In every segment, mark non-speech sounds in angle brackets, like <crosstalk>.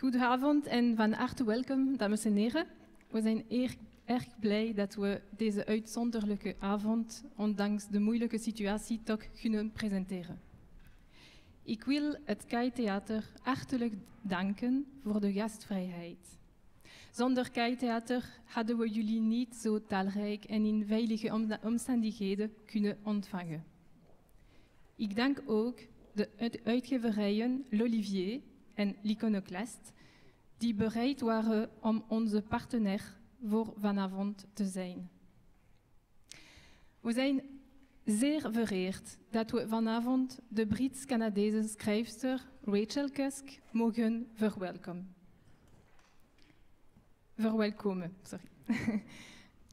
Goedenavond en van harte welkom, dames en heren. We zijn erg, erg blij dat we deze uitzonderlijke avond, ondanks de moeilijke situatie, toch kunnen presenteren. Ik wil het KAI Theater hartelijk danken voor de gastvrijheid. Zonder KAI Theater hadden we jullie niet zo talrijk en in veilige om omstandigheden kunnen ontvangen. Ik dank ook de uitgeverijen L'Olivier en L'Iconoclast, die bereid waren om onze partner voor vanavond te zijn. We zijn zeer vereerd dat we vanavond de Brits-Canadese schrijfster Rachel Cusk mogen verwelkomen. Verwelkomen, sorry. <laughs>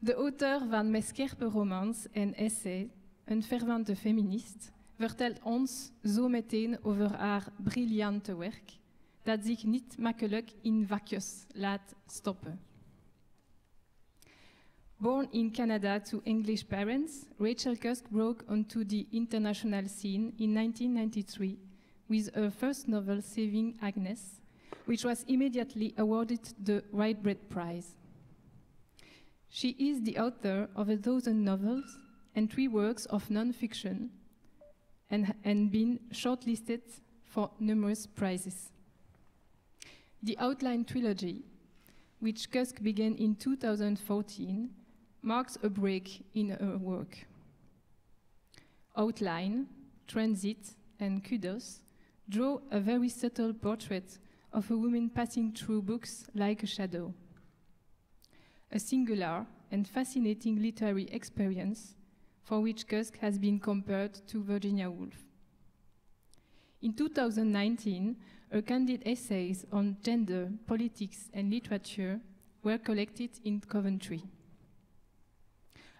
De auteur van Mes scherpe romans en essay, een fervente feminist, vertelt ons zo meteen over haar briljante werk, dat zich niet makkelijk in vakjes laat stoppen. Born in Canada to English parents, Rachel Cusk broke onto the international scene in 1993 with her first novel, Saving Agnes, which was immediately awarded the Bread Prize. She is the author of a dozen novels and three works of non-fiction and, and been shortlisted for numerous prizes. The Outline trilogy, which Cusk began in 2014, marks a break in her work. Outline, Transit, and Kudos draw a very subtle portrait of a woman passing through books like a shadow. A singular and fascinating literary experience for which Cusk has been compared to Virginia Woolf. In 2019, her candid essays on gender, politics, and literature were collected in Coventry.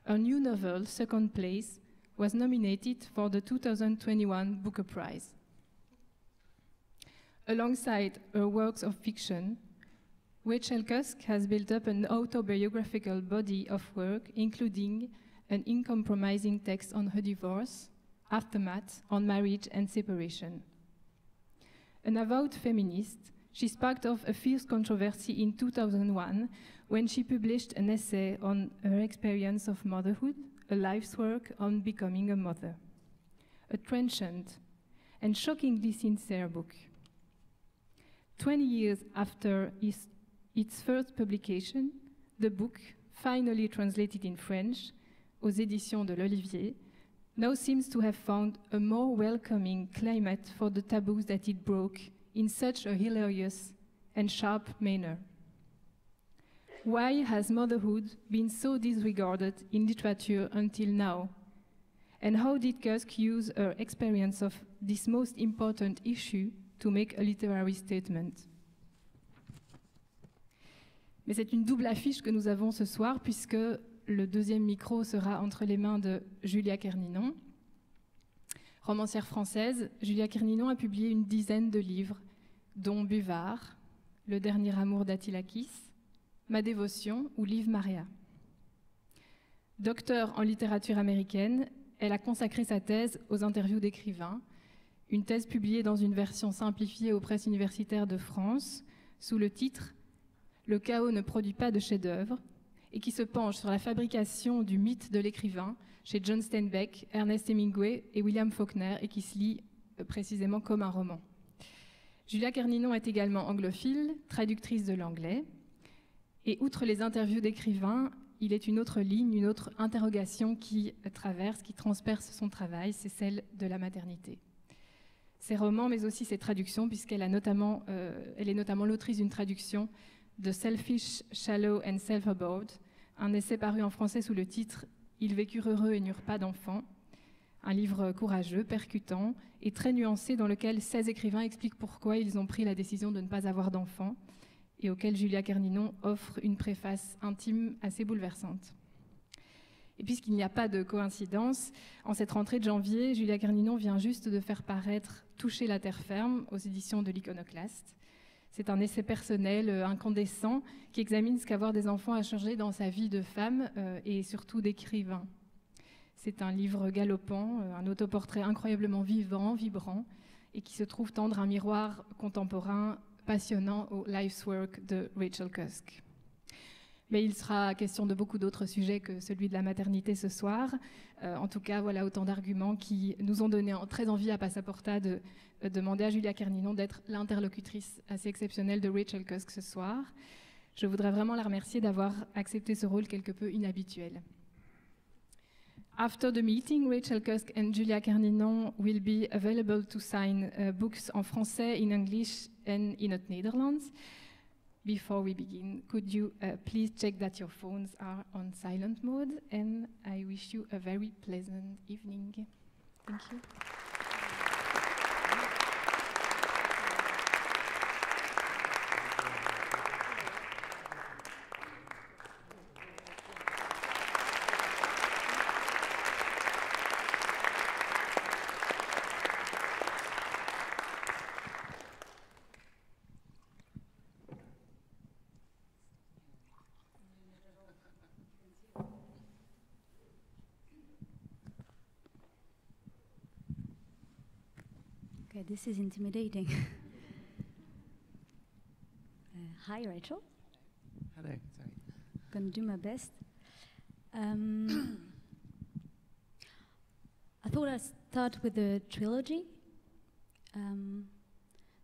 Her new novel, Second Place, was nominated for the 2021 Booker Prize. Alongside her works of fiction, Rachel Cusk has built up an autobiographical body of work, including an uncompromising text on her divorce, aftermath, on marriage and separation. An avowed feminist, she sparked off a fierce controversy in 2001 when she published an essay on her experience of motherhood, a life's work on becoming a mother. A trenchant and shockingly sincere book. 20 years after its, its first publication, the book, finally translated in French, aux éditions de l'Olivier, now seems to have found a more welcoming climate for the taboos that it broke in such a hilarious and sharp manner. Why has motherhood been so disregarded in literature until now? And how did Cusk use her experience of this most important issue to make a literary statement? Mais c'est une double affiche que nous avons ce soir, puisque le deuxième micro sera entre les mains de Julia Kerninon. Romancière française, Julia Kerninon a publié une dizaine de livres, dont Buvard, Le dernier amour d'Atilakis, Ma dévotion ou Liv Maria. Docteur en littérature américaine, elle a consacré sa thèse aux interviews d'écrivains, une thèse publiée dans une version simplifiée aux presses universitaires de France, sous le titre Le chaos ne produit pas de chef-d'œuvre, et qui se penche sur la fabrication du mythe de l'écrivain chez John Steinbeck, Ernest Hemingway et William Faulkner et qui se lit euh, précisément comme un roman. Julia Kerninon est également anglophile, traductrice de l'anglais. Et outre les interviews d'écrivains, il est une autre ligne, une autre interrogation qui traverse, qui transperce son travail, c'est celle de la maternité. Ses romans, mais aussi ses traductions, puisqu'elle euh, est notamment l'autrice d'une traduction de Selfish, Shallow and Self-Abode, un essai paru en français sous le titre Ils vécurent heureux et n'eurent pas d'enfants. Un livre courageux, percutant et très nuancé dans lequel 16 écrivains expliquent pourquoi ils ont pris la décision de ne pas avoir d'enfants et auquel Julia Kerninon offre une préface intime assez bouleversante. Et puisqu'il n'y a pas de coïncidence, en cette rentrée de janvier, Julia Kerninon vient juste de faire paraître Toucher la terre ferme aux éditions de l'Iconoclaste. C'est un essai personnel, euh, incandescent, qui examine ce qu'avoir des enfants a changé dans sa vie de femme euh, et surtout d'écrivain. C'est un livre galopant, euh, un autoportrait incroyablement vivant, vibrant, et qui se trouve tendre un miroir contemporain passionnant au Life's Work de Rachel Cusk. Mais il sera question de beaucoup d'autres sujets que celui de la maternité ce soir. En tout cas, voilà autant d'arguments qui nous ont donné très envie à Passaporta de demander à Julia Carninon d'être l'interlocutrice assez exceptionnelle de Rachel Cusk ce soir. Je voudrais vraiment la remercier d'avoir accepté ce rôle quelque peu inhabituel. After the meeting, Rachel Cusk and Julia Carninon will be available to sign uh, books en français, in English, and in the. Before we begin, could you uh, please check that your phones are on silent mode? And I wish you a very pleasant evening. Thank you. This is intimidating. <laughs> uh, hi, Rachel. Hello, sorry. Gonna do my best. Um, <coughs> I thought I'd start with the trilogy. Um,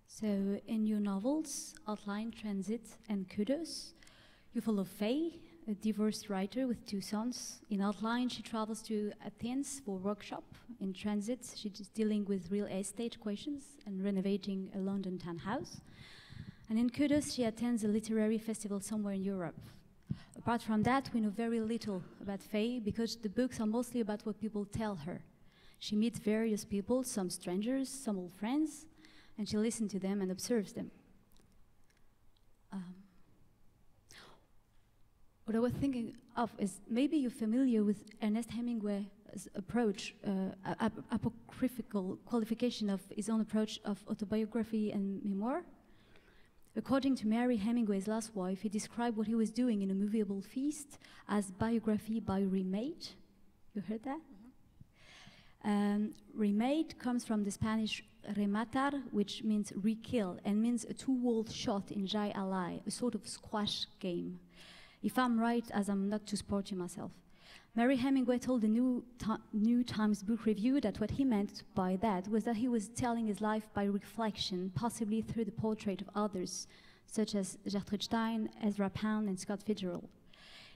so, in your novels, Outline, Transit, and Kudos, you follow Faye, a divorced writer with two sons. In Outline, she travels to Athens for a workshop. In Transit, she's dealing with real estate questions and renovating a London townhouse. And in Kudos, she attends a literary festival somewhere in Europe. Apart from that, we know very little about Faye because the books are mostly about what people tell her. She meets various people, some strangers, some old friends, and she listens to them and observes them. What I was thinking of is maybe you're familiar with Ernest Hemingway's approach, uh, ap- apocryphal qualification of his own approach of autobiography and memoir. According to Mary Hemingway's last wife, he described what he was doing in A Movable Feast as biography by remate. You heard that? Um, remate comes from the Spanish rematar, which means re-kill, and means a two-walled shot in Jai Alai, a sort of squash game. If I'm right, as I'm not too sporty myself. Mary Hemingway told the New, New Times Book Review that what he meant by that was that he was telling his life by reflection, possibly through the portrait of others, such as Gertrude Stein, Ezra Pound, and Scott Fitzgerald.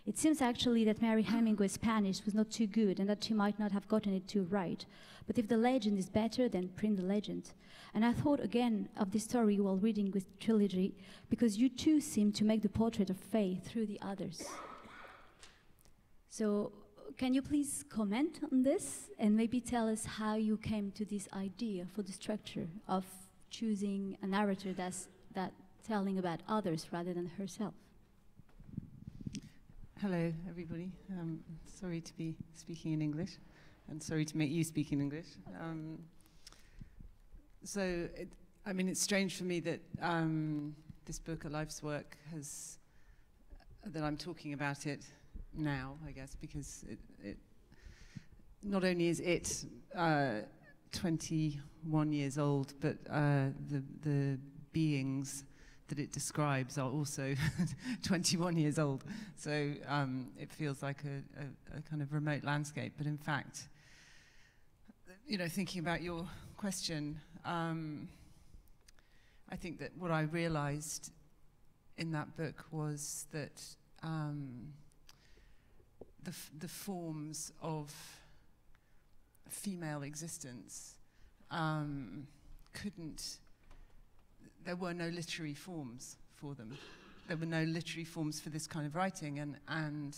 It seems actually that Mary Hemingway's Spanish was not too good and that she might not have gotten it too right. But if the legend is better, then print the legend. And I thought again of this story while reading this trilogy because you too seem to make the portrait of Faye through the others. So, can you please comment on this and maybe tell us how you came to this idea for the structure of choosing a narrator that's that telling about others rather than herself? Hello, everybody. Um, sorry to be speaking in English, and sorry to make you speak in English. Um, so, it, I mean, it's strange for me that um, this book, A Life's Work, has that I'm talking about it now. I guess because it, it not only is it uh, 21 years old, but uh, the the beings that it describes are also <laughs> 21 years old. So um, it feels like a, a, a, kind of remote landscape. But in fact, you know, thinking about your question, um, I think that what I realized in that book was that um, the, the forms of female existence um, couldn't there were no literary forms for them. There were no literary forms for this kind of writing, and, and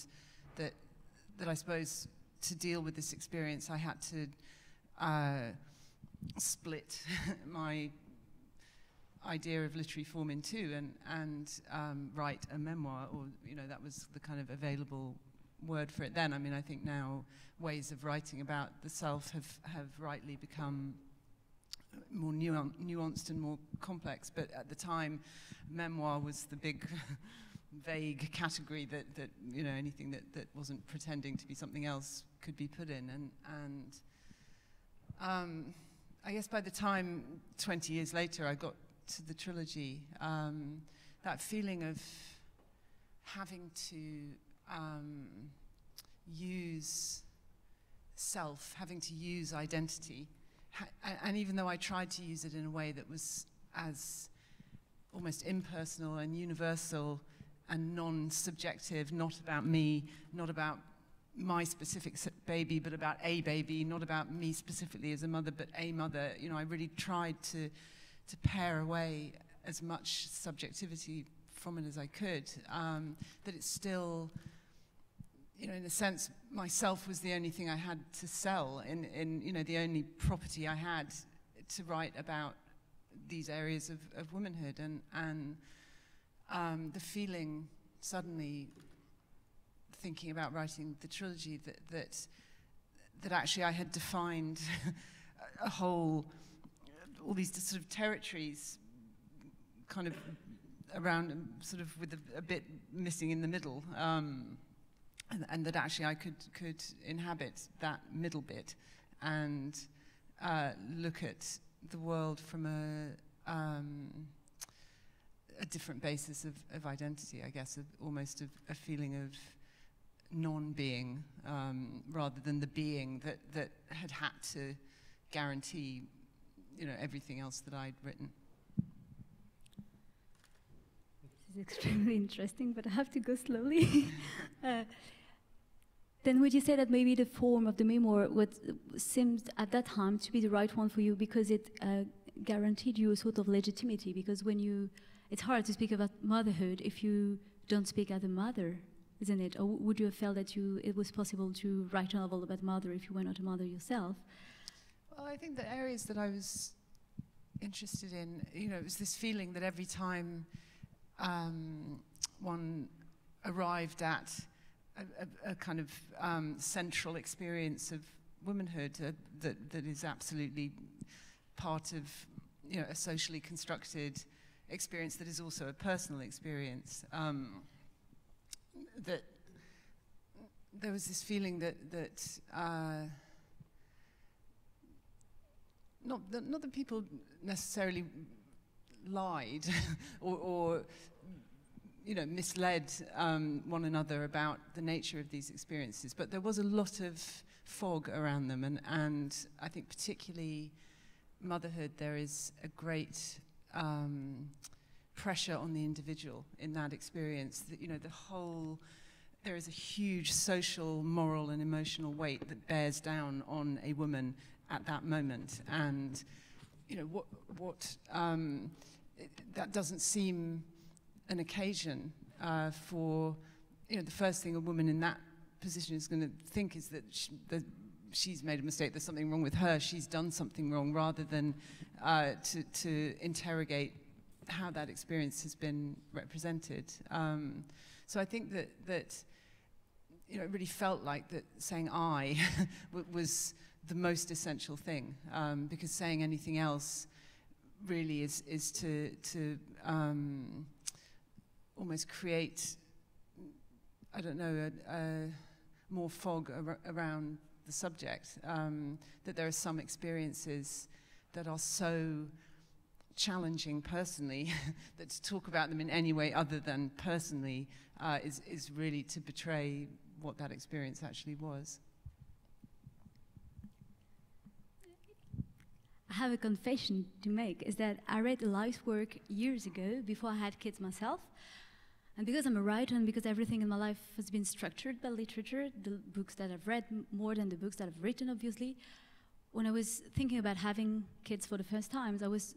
that, that I suppose to deal with this experience, I had to uh, split <laughs> my idea of literary form in two and, and um, write a memoir, or, you know, that was the kind of available word for it then. I mean, I think now ways of writing about the self have, have rightly become more nuan- nuanced and more complex. But at the time, memoir was the big, <laughs> vague category that, that you know anything that, that wasn't pretending to be something else could be put in. And and um, I guess by the time 20 years later, I got to the trilogy. Um, that feeling of having to um, use self, having to use identity. And even though I tried to use it in a way that was as almost impersonal and universal and non subjective, not about me, not about my specific baby, but about a baby, not about me specifically as a mother, but a mother. You know, I really tried to, to pare away as much subjectivity from it as I could, um, that it's still, you know, in a sense, myself was the only thing I had to sell, in, in you know, the only property I had to write about these areas of, of womanhood. And, and um, the feeling suddenly, thinking about writing the trilogy, that, that, that actually I had defined <laughs> a whole, all these sort of territories kind of around sort of with a, a bit missing in the middle um, and, and, that actually I could could inhabit that middle bit and uh, look at the world from a um, a different basis of, of identity, I guess, of almost a feeling of non-being um, rather than the being that, that had had to guarantee, you know, everything else that I'd written. This is extremely interesting, but I have to go slowly. <laughs> uh, then would you say that maybe the form of the memoir what seemed at that time to be the right one for you because it uh, guaranteed you a sort of legitimacy? Because when you, it's hard to speak about motherhood if you don't speak as a mother, isn't it? Or would you have felt that you it was possible to write a novel about mother if you were not a mother yourself? Well, I think the areas that I was interested in, you know, it was this feeling that every time um, one arrived at a, a, kind of um, central experience of womanhood uh, that, that is absolutely part of you know, a socially constructed experience that is also a personal experience. Um, that there was this feeling that, that uh, not, that, not that people necessarily lied <laughs> or, or you know, misled um, one another about the nature of these experiences. But there was a lot of fog around them, and, and I think particularly motherhood, there is a great um, pressure on the individual in that experience. That, you know, the whole there is a huge social, moral, and emotional weight that bears down on a woman at that moment, and you know what what um, it, that doesn't seem an occasion uh, for, you know, the first thing a woman in that position is going to think is that, that she's made a mistake, there's something wrong with her, she's done something wrong, rather than uh, to, to interrogate how that experience has been represented. Um, so I think that, that you know, it really felt like that saying I <laughs> was the most essential thing, um, because saying anything else really is, is to, to um, almost create, I don't know, a, a more fog ar around the subject. Um, that there are some experiences that are so challenging personally <laughs> that to talk about them in any way other than personally uh, is, is really to betray what that experience actually was. I have a confession to make is that I read a life's work years ago before I had kids myself. And because I'm a writer and because everything in my life has been structured by literature, the books that I've read more than the books that I've written, obviously, when I was thinking about having kids for the first time, I was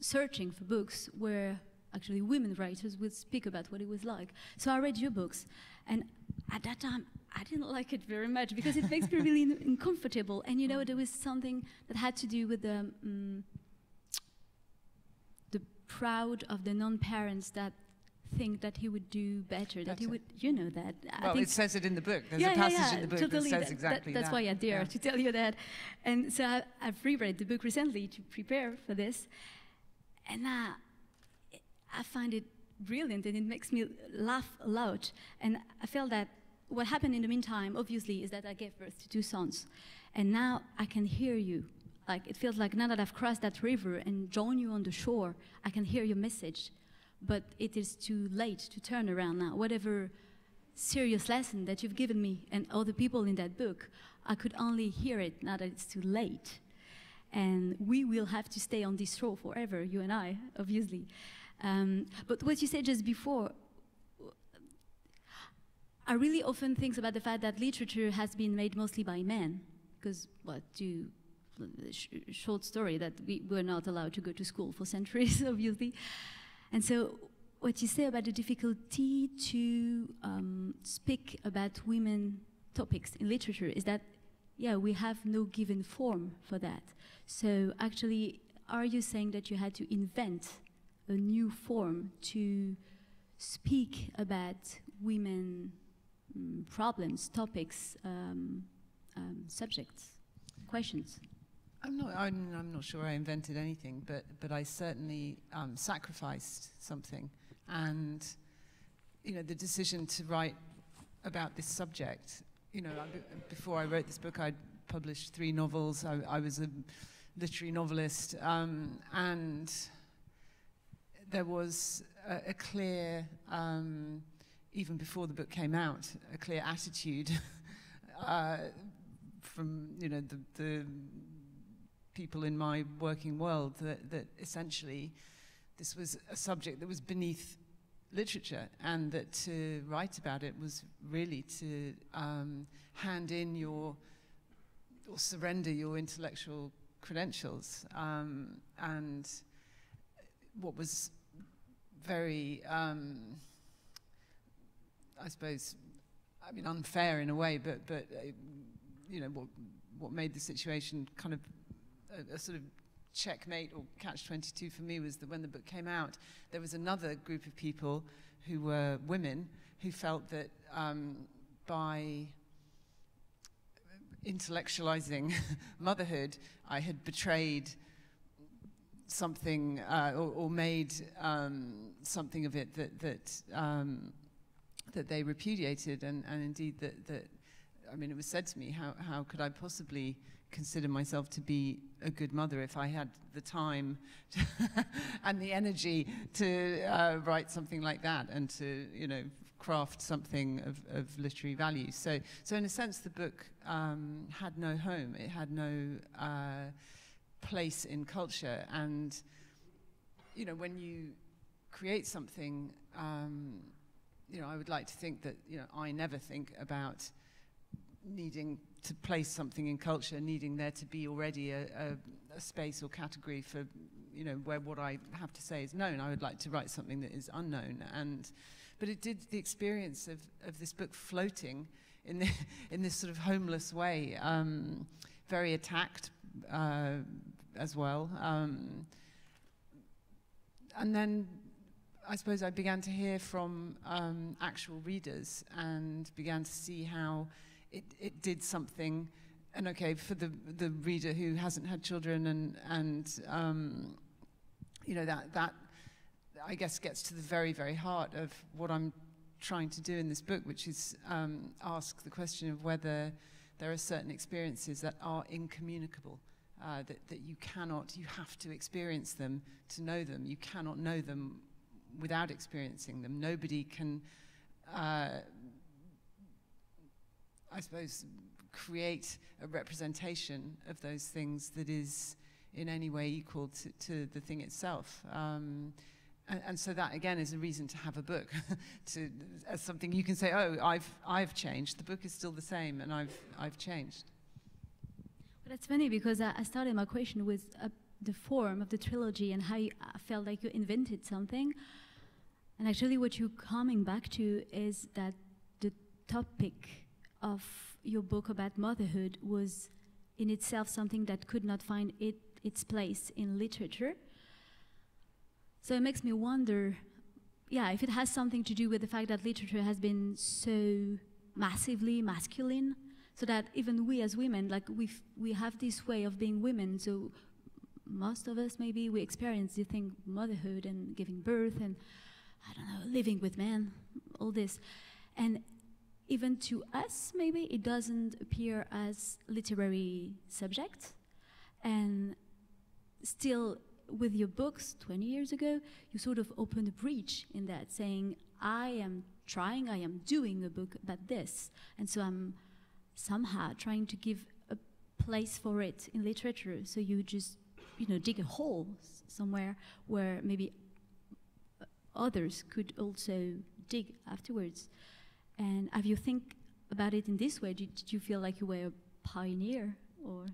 searching for books where actually women writers would speak about what it was like. So I read your books, and at that time, I didn't <laughs> like it very much because it makes me <laughs> really uncomfortable. And you know, there was something that had to do with the um, the proud of the non-parents that think that he would do better, that he would, you know that. Well, it says it in the book. There's yeah, a passage yeah, yeah, in the book totally that says exactly that, That's that. why I dare to tell you that. And so I, have reread the book recently to prepare for this, and uh, I find it brilliant, and it makes me laugh a lot. And I felt that what happened in the meantime, obviously, is that I gave birth to two sons, and now I can hear you Like it feels like now that I've crossed that river and joined you on the shore, I can hear your message, but it is too late to turn around now. Whatever serious lesson that you've given me and other people in that book, I could only hear it now that it's too late. And we will have to stay on this shore forever, you and I, obviously. Um, but what you said just before, I really often think about the fact that literature has been made mostly by men, because what do sh short story that we were not allowed to go to school for centuries, <laughs> obviously, and so what you say about the difficulty to um, speak about women topics in literature is that yeah we have no given form for that. So actually, are you saying that you had to invent a new form to speak about women um, problems, topics, um, um, subjects, questions? I'm not. I'm, I'm, not sure I invented anything, but but I certainly um, sacrificed something, and you know the decision to write about this subject. You know, before I wrote this book, I'd published three novels. I, I was a literary novelist, um, and there was a, a clear, um, even before the book came out, a clear attitude <laughs> uh, from you know the, the, people in my working world that, that essentially this was a subject that was beneath literature, and that to write about it was really to um, hand in your or surrender your intellectual credentials. Um, and what was very, um, I suppose, I mean, unfair in a way, but, but uh, you know, what, what made the situation kind of a, a sort of checkmate or catch 22 for me was that when the book came out, there was another group of people who were women who felt that um, by intellectualizing <laughs> motherhood, I had betrayed something uh, or, or, made um, something of it that that um, that they repudiated, and, and indeed that that I mean, it was said to me, how how could I possibly consider myself to be a good mother if I had the time <laughs> and the energy to uh, write something like that and to you know craft something of, of literary value. So, so in a sense, the book um, had no home. It had no uh, place in culture. And, you know, when you create something, um, you know, I would like to think that, you know, I never think about needing to place something in culture, needing there to be already a, a, a space or category for, you know, where what I have to say is known. I would like to write something that is unknown. And, but it did the experience of, of this book floating in, the, <laughs> in this sort of homeless way, um, very attacked uh, as well. Um, and then I suppose I began to hear from um, actual readers and began to see how it, it did something. And okay, for the, the reader who hasn't had children and, and um, you know, that, that I guess, gets to the very, very heart of what I'm trying to do in this book, which is um, ask the question of whether there are certain experiences that are incommunicable, uh, that, that you cannot, you have to experience them to know them. You cannot know them without experiencing them. Nobody can, uh, I suppose, create a representation of those things that is in any way equal to, to the thing itself. Um, and, and, so that again is a reason to have a book, <laughs> to as something you can say, oh, I've I've changed. The book is still the same, and I've I've changed. But it's funny because I, I started my question with uh, the form of the trilogy and how you felt like you invented something. And actually, what you're coming back to is that the topic of your book about motherhood was in itself something that could not find it, its place in literature so it makes me wonder, yeah, if it has something to do with the fact that literature has been so massively masculine, so that even we as women, like we we have this way of being women. So most of us maybe we experience the thing motherhood and giving birth and I don't know living with men, all this, and even to us maybe it doesn't appear as literary subject And still, with your books 20 years ago, you sort of opened a breach in that, saying, I am trying, I am doing a book about this. And so I'm somehow trying to give a place for it in literature. So you just, you know, dig a hole somewhere where maybe others could also dig afterwards. And have you think about it in this way? Did, did you feel like you were a pioneer or?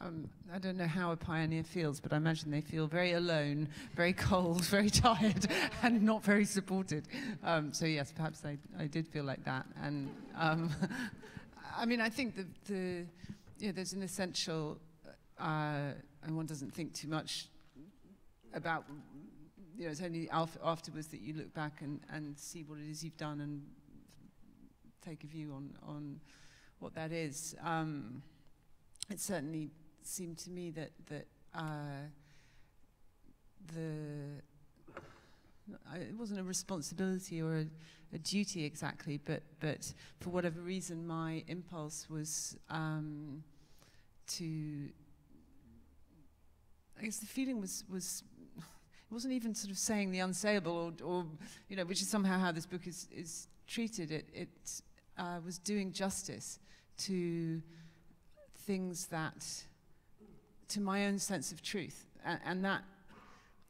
Um, I don't know how a pioneer feels, but I imagine they feel very alone, very cold, <laughs> very tired, <laughs> and not very supported. Um, so yes, perhaps I, I did feel like that. And um, <laughs> I mean, I think the, the you know, there's an essential, uh, and one doesn't think too much about, you know, it's only af- afterwards that you look back and, and see what it is you've done and take a view on, on what that is. Um, it certainly seemed to me that, that uh, the it wasn't a responsibility or a, a, duty exactly, but but for whatever reason, my impulse was um, to. I guess the feeling was was it wasn't even sort of saying the unsayable, or, or you know, which is somehow how this book is is treated. It it uh, was doing justice to things that to my own sense of truth, and, and that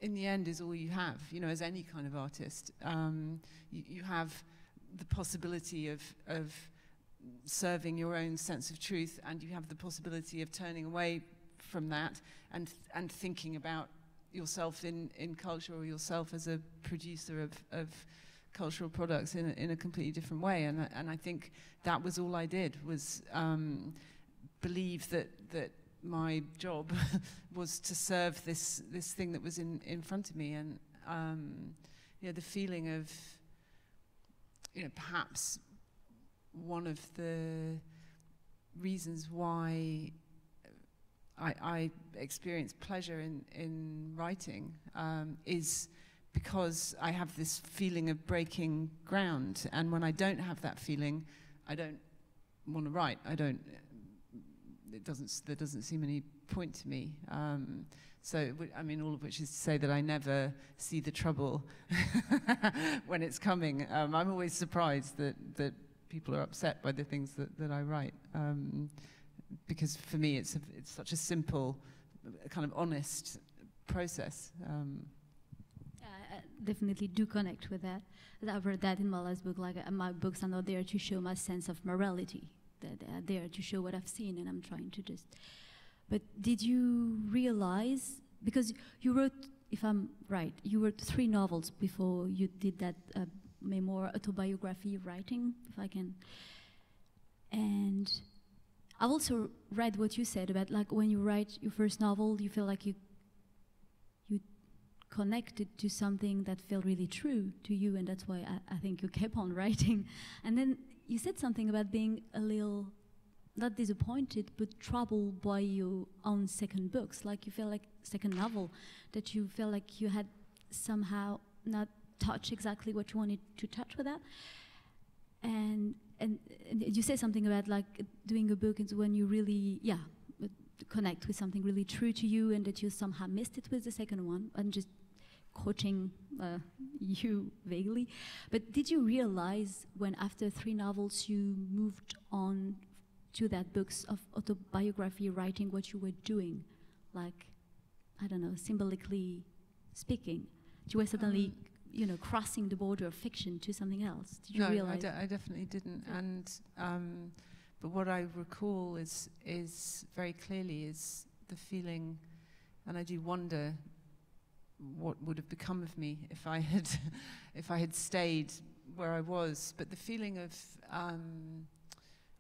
in the end is all you have, you know, as any kind of artist. Um, you, you, have the possibility of, of serving your own sense of truth, and you have the possibility of turning away from that and, and thinking about yourself in, in culture or yourself as a producer of, of cultural products in a, in a completely different way. And, and I think that was all I did, was um, believe that, that my job <laughs> was to serve this this thing that was in in front of me and um, you know the feeling of you know perhaps one of the reasons why I, I experience pleasure in in writing um, is because I have this feeling of breaking ground and when I don't have that feeling I don't want to write I don't it doesn't, there doesn't seem any point to me. Um, so, I mean, all of which is to say that I never see the trouble <laughs> when it's coming. Um, I'm always surprised that, that people are upset by the things that, that I write. Um, because for me, it's, a, it's such a simple, kind of honest process. Um, definitely do connect with that. I've read that in my last book. Like uh, my books are not there to show my sense of morality that are there to show what I've seen, and I'm trying to just. But did you realize because you wrote, if I'm right, you wrote three novels before you did that uh, memoir autobiography writing, if I can. And I've also read what you said about like when you write your first novel, you feel like you connected to something that felt really true to you, and that's why I, I think you kept on <laughs> writing. And then you said something about being a little not disappointed but troubled by your own second books like you felt like second novel that you felt like you had somehow not touched exactly what you wanted to touch with that and and, and you say something about like doing a book is when you really yeah connect with something really true to you and that you somehow missed it with the second one and just coaching uh, you vaguely. But did you realize when, after three novels, you moved on to that books of autobiography writing, what you were doing, like I don't know, symbolically speaking? You were suddenly, um, you know, crossing the border of fiction to something else. Did you no, realize? I, I definitely didn't. And um, but what I recall is is very clearly is the feeling, and I do wonder what would have become of me if I had, <laughs> if I had stayed where I was. But the feeling of, um,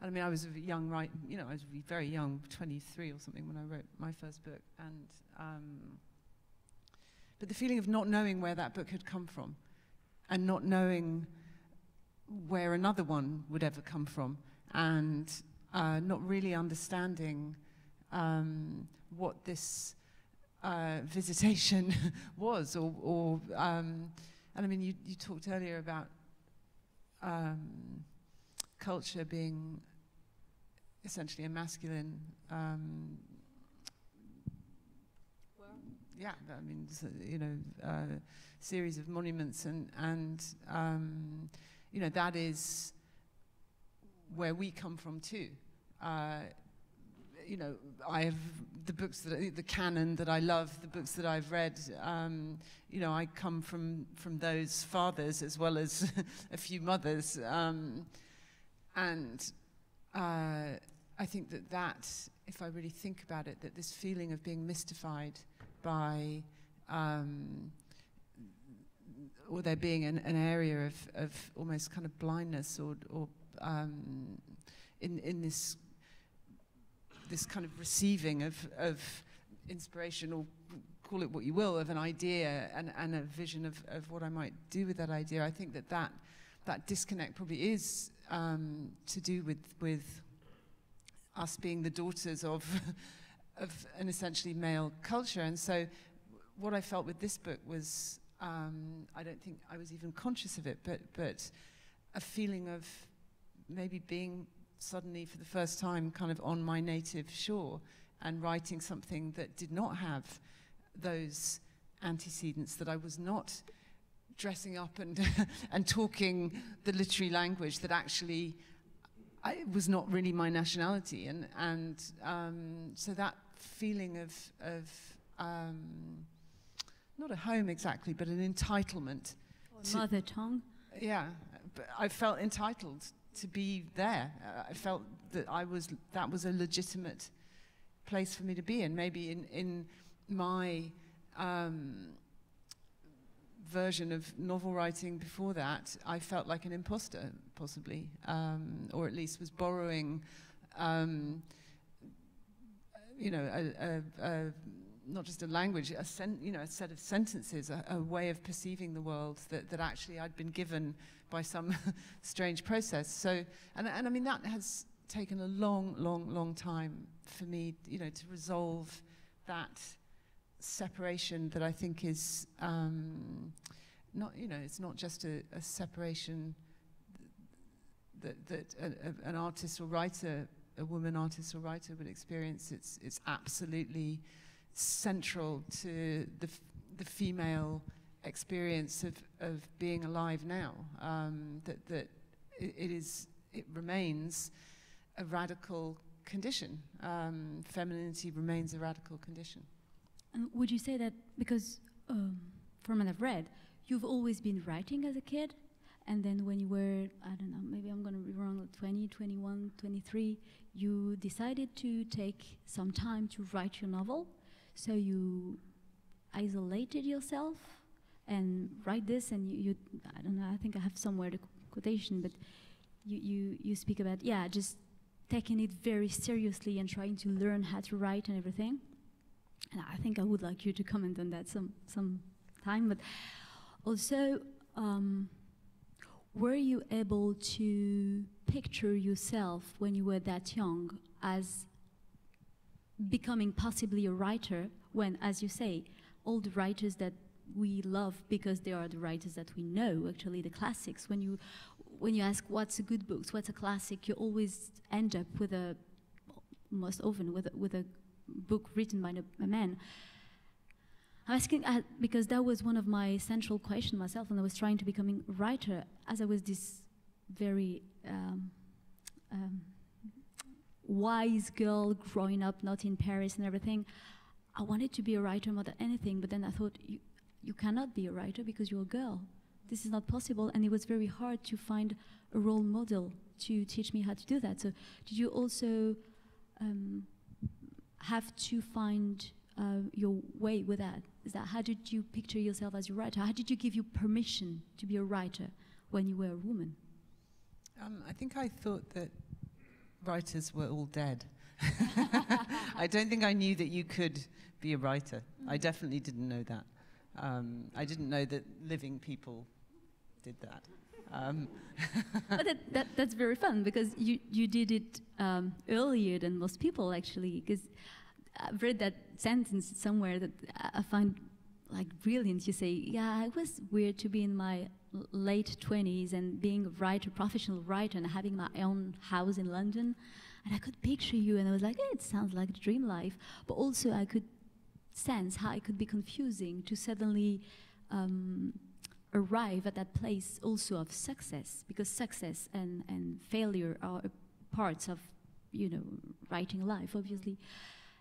I mean, I was a young, right? You know, I was very young, 23 or something when I wrote my first book, and um, but the feeling of not knowing where that book had come from, and not knowing where another one would ever come from, and uh, not really understanding um, what this uh, visitation <laughs> was, or, or um, and I mean, you, you talked earlier about um, culture being essentially a masculine um, yeah, I mean, you know, uh, series of monuments and and um, you know that is where we come from too. Uh, you know, I have the books that I, the canon that I love, the books that I've read. Um, you know, I come from from those fathers as well as <laughs> a few mothers, um, and uh, I think that that, if I really think about it, that this feeling of being mystified by um, or there being an, an area of, of almost kind of blindness or, or um, in, in this this kind of receiving of, of inspiration or call it what you will of an idea and, and a vision of, of what I might do with that idea. I think that that, that disconnect probably is um, to do with with us being the daughters of <laughs> of an essentially male culture. And so what I felt with this book was um, I don't think I was even conscious of it, but but a feeling of maybe being suddenly for the first time kind of on my native shore and writing something that did not have those antecedents that I was not dressing up and <laughs> and talking the literary language that actually I, was not really my nationality and and um, so that feeling of of um, not a home exactly, but an entitlement. Mother tongue. Yeah, but I felt entitled to be there. Uh, I felt that I was that was a legitimate place for me to be in. Maybe in in my um, version of novel writing before that, I felt like an imposter, possibly, um, or at least was borrowing. Um, you know, a, a, a not just a language, a, sen- you know, a set of sentences, a, a, way of perceiving the world that, that actually I'd been given by some <laughs> strange process. So, and, and I mean, that has taken a long, long, long time for me, you know, to resolve that separation that I think is um, not, you know, it's not just a, a separation that, that a, a, an artist or writer, a woman artist or writer would experience. It's, it's absolutely central to the, the female experience of, of being alive now. Um, that that it, it is it remains a radical condition. Um, femininity remains a radical condition. And would you say that because um, from what I've read, you've always been writing as a kid, and then when you were I don't know maybe I'm going to be wrong 20, 21, 23, you decided to take some time to write your novel so you isolated yourself and write this, and you, you I don't know, I think I have somewhere the quotation, but you, you, you speak about, yeah, just taking it very seriously and trying to learn how to write and everything. And I think I would like you to comment on that some, some time. But also, um, were you able to picture yourself when you were that young as becoming possibly a writer when, as you say, all the writers that we love because they are the writers that we know, actually the classics. When you when you ask what's a good book, what's a classic, you always end up with a most often with a, with a book written by a, man. I'm asking uh, because that was one of my central questions myself when I was trying to becoming a writer. As I was this very um, um, wise girl growing up not in Paris and everything. I wanted to be a writer more than anything, but then I thought, you, you cannot be a writer because you're a girl. This is not possible. And it was very hard to find a role model to teach me how to do that. So, did you also um, have to find uh, your way with that? Is that how did you picture yourself as a writer? How did you give you permission to be a writer when you were a woman? Um, I think I thought that writers were all dead. <laughs> I don't think I knew that you could be a writer. Mm. I definitely didn't know that. Um, I didn't know that living people did that. Um. <laughs> but that, that, that's very fun because you, you did it um, earlier than most people actually. Because I've read that sentence somewhere that I find like brilliant. You say, "Yeah, it was weird to be in my late 20s and being a writer, professional writer, and having my own house in London. And I could picture you, and I was like, eh, it sounds like a dream life. But also, I could sense how it could be confusing to suddenly um, arrive at that place also of success, because success and, and failure are parts of, you know, writing life, obviously.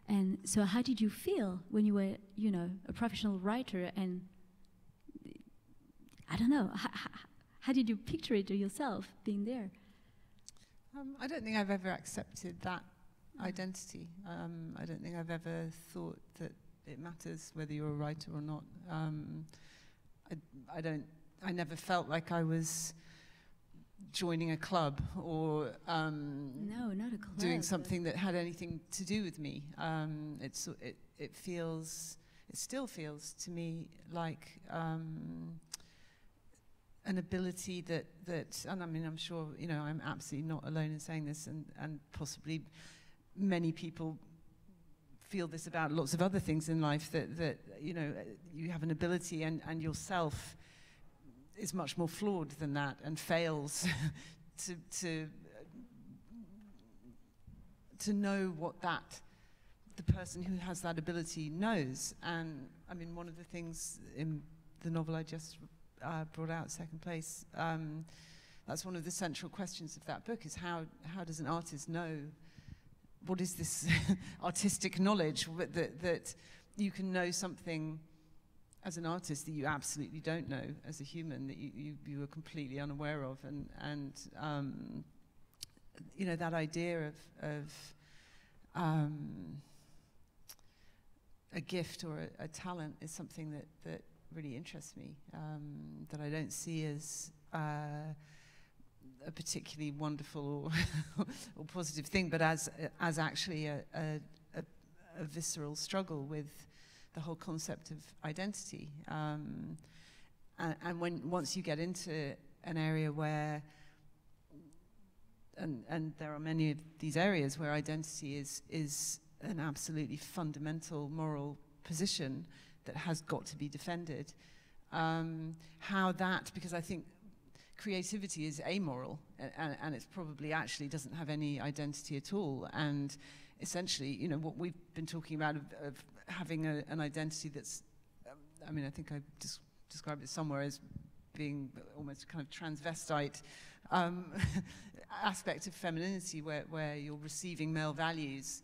And so, how did you feel when you were, you know, a professional writer? And I don't know, how, how did you picture it to yourself being there? Um, I don't think I've ever accepted that identity. Um, I don't think I've ever thought that it matters whether you're a writer or not. Um, I, I don't. I never felt like I was joining a club or um, no, not a club, doing something that had anything to do with me. Um, it's it it feels it still feels to me like um, an ability that that and I mean I'm sure you know I'm absolutely not alone in saying this and and possibly many people feel this about lots of other things in life that that you know you have an ability and and yourself is much more flawed than that and fails <laughs> to to to know what that the person who has that ability knows. And I mean one of the things in the novel I just uh, brought out second place um, that's one of the central questions of that book is how how does an artist know what is this <laughs> artistic knowledge that that you can know something as an artist that you absolutely don't know as a human that you, you, you are completely unaware of and and um, you know that idea of of um, a gift or a, a, talent is something that that really interests me um, that I don't see as uh, a particularly wonderful or, <laughs> or positive thing but as as actually a, a, a visceral struggle with the whole concept of identity. Um, and, and, when once you get into an area where, and, and there are many of these areas where identity is, is an absolutely fundamental moral position that has got to be defended. Um, how that, because I think creativity is amoral and, and it probably actually doesn't have any identity at all. And essentially, you know, what we've been talking about of, of having a, an identity that's, um, I mean, I think I just described it somewhere as being almost kind of transvestite um, <laughs> aspect of femininity where, where you're receiving male values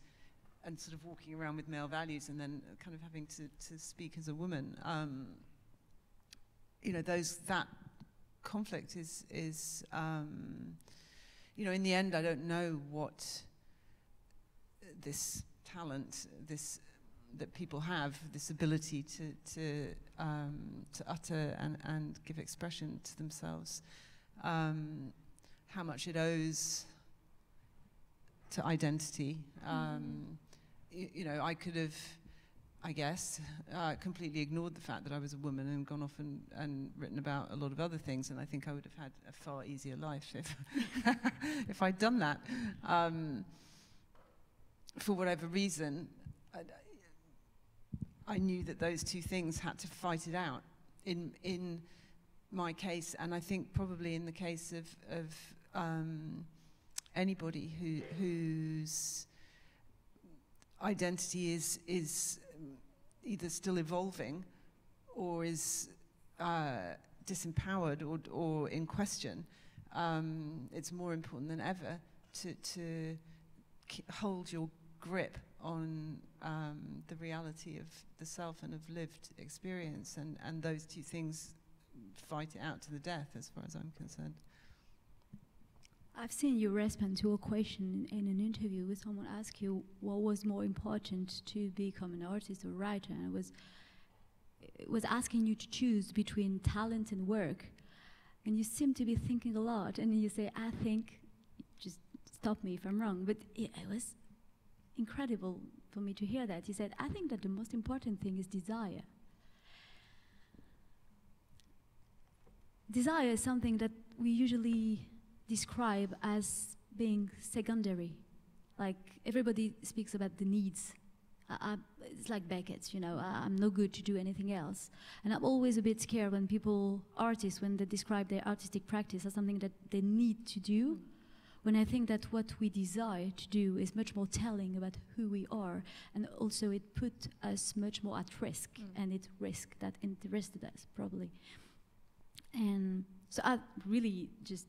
and sort of walking around with male values and then kind of having to, to speak as a woman. Um, you know, those, that conflict is, is um, you know, in the end, I don't know what this talent, this that people have this ability to to um, to utter and, and give expression to themselves, um, how much it owes to identity. Um, mm. you know, I could have, I guess, uh, completely ignored the fact that I was a woman and gone off and, and written about a lot of other things, and I think I would have had a far easier life if <laughs> if I'd done that. Um, for whatever reason, knew that those two things had to fight it out in in my case, and I think probably in the case of of um, anybody who whose identity is is either still evolving or is uh, disempowered or or in question. Um, it's more important than ever to to hold your grip on um, the reality of the self and of lived experience, and, and those two things fight it out to the death, as far as I'm concerned. I've seen you respond to a question in an interview with someone ask you what was more important to become an artist or writer, and it was it was asking you to choose between talent and work, and you seem to be thinking a lot, and you say, "I think." Just stop me if I'm wrong, but it, it was incredible for me to hear that. He said, I think that the most important thing is desire. Desire is something that we usually describe as being secondary. Like everybody speaks about the needs. I, I, it's like Beckett, you know, I, I'm no good to do anything else. And I'm always a bit scared when people, artists, when they describe their artistic practice as something that they need to do when I think that what we desire to do is much more telling about who we are, and also it put us much more at risk, Mm. and it risk that interested us probably. And so I really just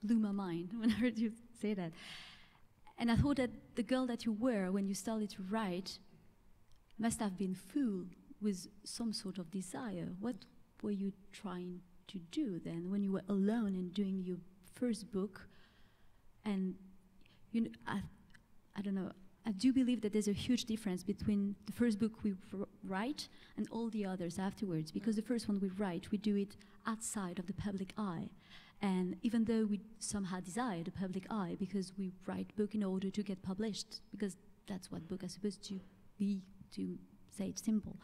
blew my mind <laughs> when I heard you say that. And I thought that the girl that you were when you started to write must have been full with some sort of desire. What were you trying to do then when you were alone and doing your first book? And you know, I, I don't know. I do believe that there's a huge difference between the first book we write and all the others afterwards. Because the first one we write, we do it outside of the public eye. And even though we somehow desire the public eye, because we write book in order to get published, because that's what book are supposed to be, to say it simple.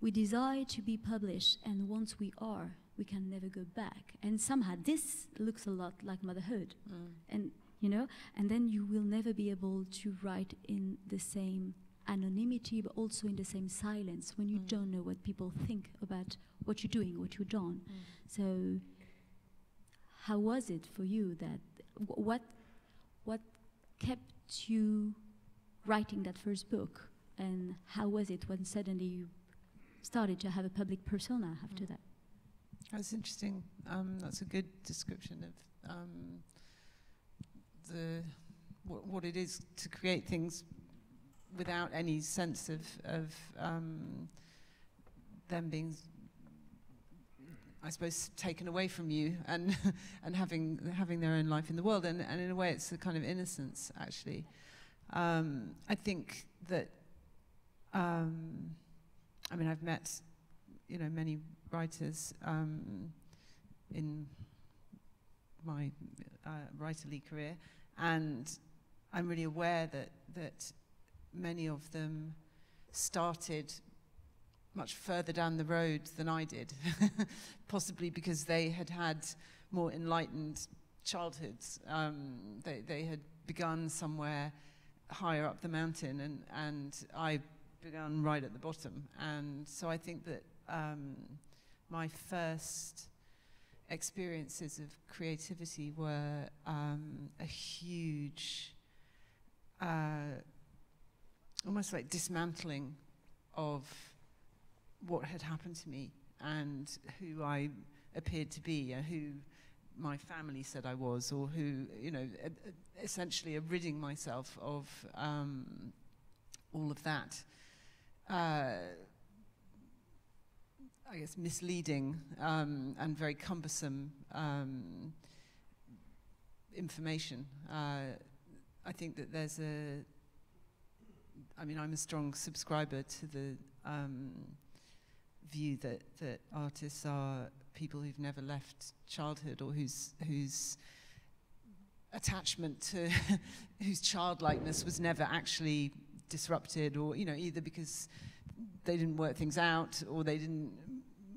We desire to be published, and once we are, we can never go back. And somehow this looks a lot like motherhood Mm. and you know and then you will never be able to write in the same anonymity but also in the same silence when you Mm. don't know what people think about what you're doing what you've done Mm. so how was it for you that wh- what what kept you writing that first book and how was it when suddenly you started to have a public persona after Mm. that That's interesting. Um, that's a good description of um, the what, it is to create things without any sense of of um, them being, I suppose, taken away from you and <laughs> and having having their own life in the world. And, and in a way, it's a kind of innocence, actually. Um, I think that. Um, I mean, I've met, you know, many writers um, in my uh, writerly career, and I'm really aware that that many of them started much further down the road than I did, <laughs> possibly because they had had more enlightened childhoods. Um, they they had begun somewhere higher up the mountain, and and I began right at the bottom, and so I think that. Um, my first experiences of creativity were um, a huge, uh, almost like dismantling of what had happened to me and who I appeared to be and who my family said I was, or who, you know, essentially a ridding myself of um, all of that. Uh, I guess, misleading um, and very cumbersome um, information. Uh, I think that there's a, I mean, I'm a strong subscriber to the um, view that, that artists are people who've never left childhood or whose, whose attachment to, <laughs> whose childlikeness was never actually disrupted or, you know, either because they didn't work things out or they didn't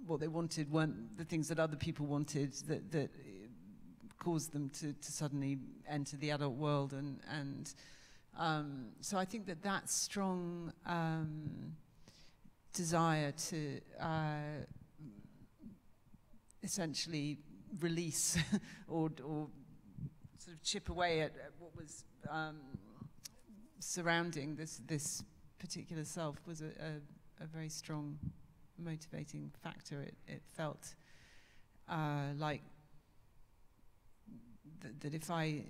what they wanted weren't the things that other people wanted that that caused them to, to suddenly enter the adult world and and um, so I think that that strong um, desire to uh, essentially release <laughs> or or sort of chip away at, at what was um, surrounding this this particular self was a, a, a very strong motivating factor. It, it felt uh, like th- that if I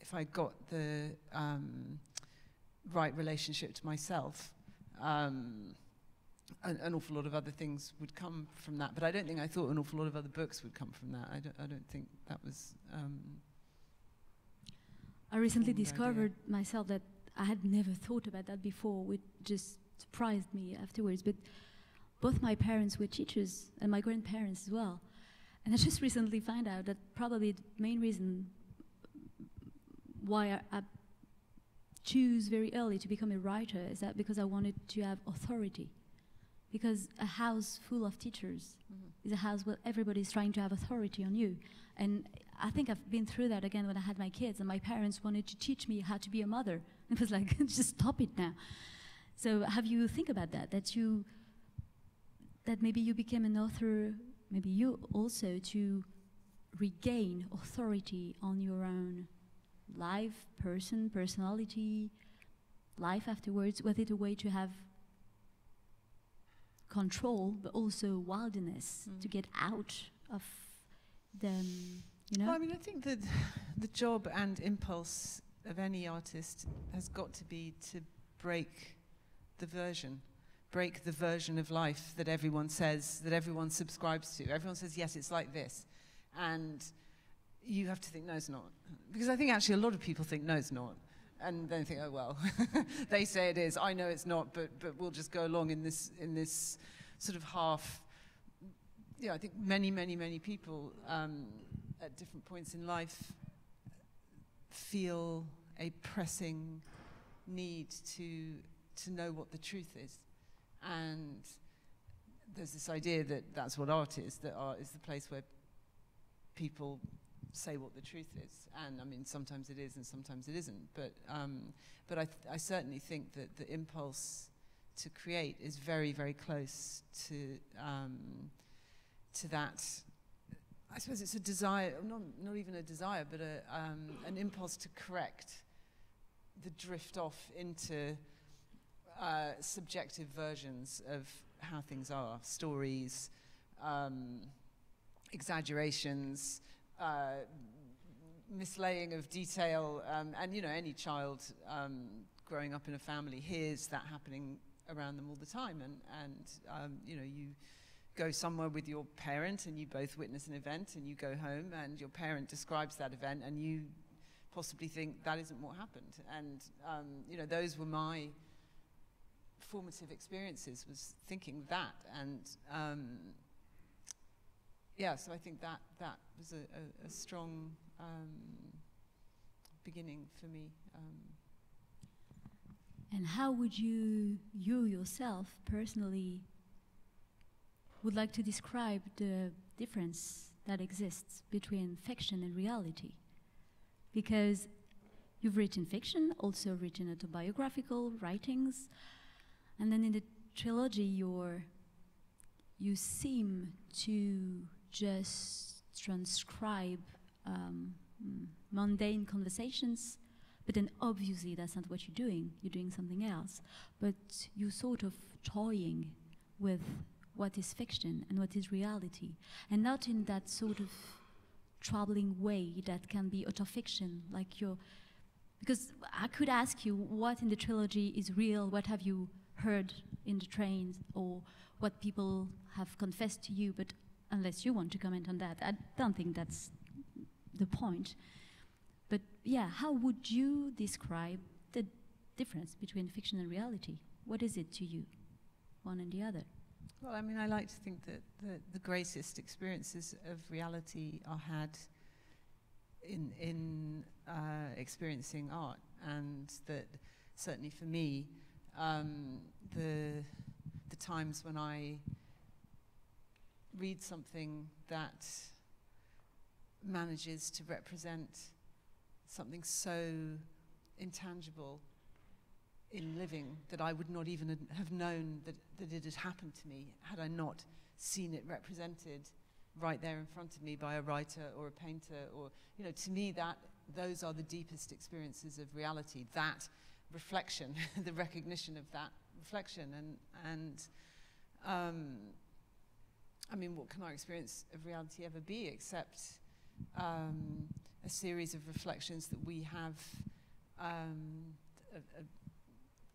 if I got the um, right relationship to myself, um, an, an awful lot of other things would come from that. But I don't think I thought an awful lot of other books would come from that. I don't, I don't think that was. Um, I recently Good idea. discovered myself that I had never thought about that before, which just surprised me afterwards. But both my parents were teachers and my grandparents as well. And I <laughs> just recently found out that probably the main reason why I, I choose very early to become a writer is that because I wanted to have authority. Because a house full of teachers mm-hmm. is a house where everybody's trying to have authority on you. And I think I've been through that again when I had my kids, and my parents wanted to teach me how to be a mother. <laughs> It was like, <laughs> just stop it now. So have you think about that? That you, that maybe you became an author, maybe you also to regain authority on your own life, person, personality, life afterwards? Was it a way to have control, but also wildness Mm. to get out of the, um, you know? Well, I mean, I think that <sighs> the job and impulse of any artist has got to be to break the version, break the version of life that everyone says, that everyone subscribes to. Everyone says, yes, it's like this. And you have to think, no, it's not. Because I think actually a lot of people think, no, it's not. And then think, oh, well, <laughs> they say it is. I know it's not, but, but we'll just go along in this, in this sort of half. Yeah, I think many, many, many people um, at different points in life feel a pressing need to to know what the truth is and there's this idea that that's what art is that art is the place where people say what the truth is. And i mean sometimes it is and sometimes it isn't. But um, but I, I certainly think that the impulse to create is very very close to um, to that I suppose it's a desire, not, not even a desire, but a, um, an impulse to correct the drift off into uh, subjective versions of how things are, stories, um, exaggerations, uh, mislaying of detail, um, and you know any child um, growing up in a family hears that happening around them all the time, and and um, you know you go somewhere with your parent and you both witness an event and you go home and your parent describes that event and you possibly think that isn't what happened. And um, you know those were my formative experiences was thinking that and um, yeah so I think that that was a, a, a strong um, beginning for me um, And how would you, you yourself personally, would like to describe the difference that exists between fiction and reality? Because you've written fiction, also written autobiographical writings, and then in the trilogy, you're, you seem to just transcribe um, mundane conversations but then obviously that's not what you're doing. You're doing something else. But you're sort of toying with what is fiction and what is reality. And not in that sort of troubling way that can be autofiction, like you're. Because I could ask you what in the trilogy is real, what have you heard in the trains, or what people have confessed to you, but unless you want to comment on that, I don't think that's the point. But yeah, how would you describe the difference between fiction and reality? What is it to you, one and the other? Well, I mean, I like to think that the, the greatest experiences of reality are had in in uh, experiencing art, and that certainly for me, um, the the times when I read something that manages to represent something so intangible in living that I would not even have known that, that it had happened to me had I not seen it represented right there in front of me by a writer or a painter or you know to me that those are the deepest experiences of reality. That reflection <laughs> the recognition of that reflection. And and um, I mean what can our experience of reality ever be except um, a series of reflections that we have um, a, a,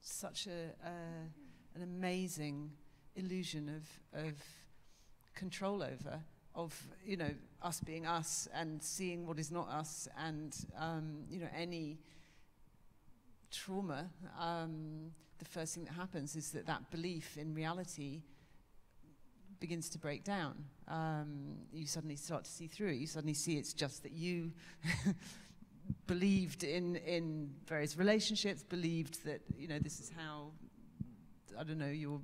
such a, an amazing illusion of, of control over, of you know us being us and seeing what is not us, and um, you know any trauma. Um, the first thing that happens is that that belief in reality begins to break down. Um, you suddenly start to see through it. You suddenly see it's just that you <laughs> believed in in various relationships, believed that you know this is how I don't know your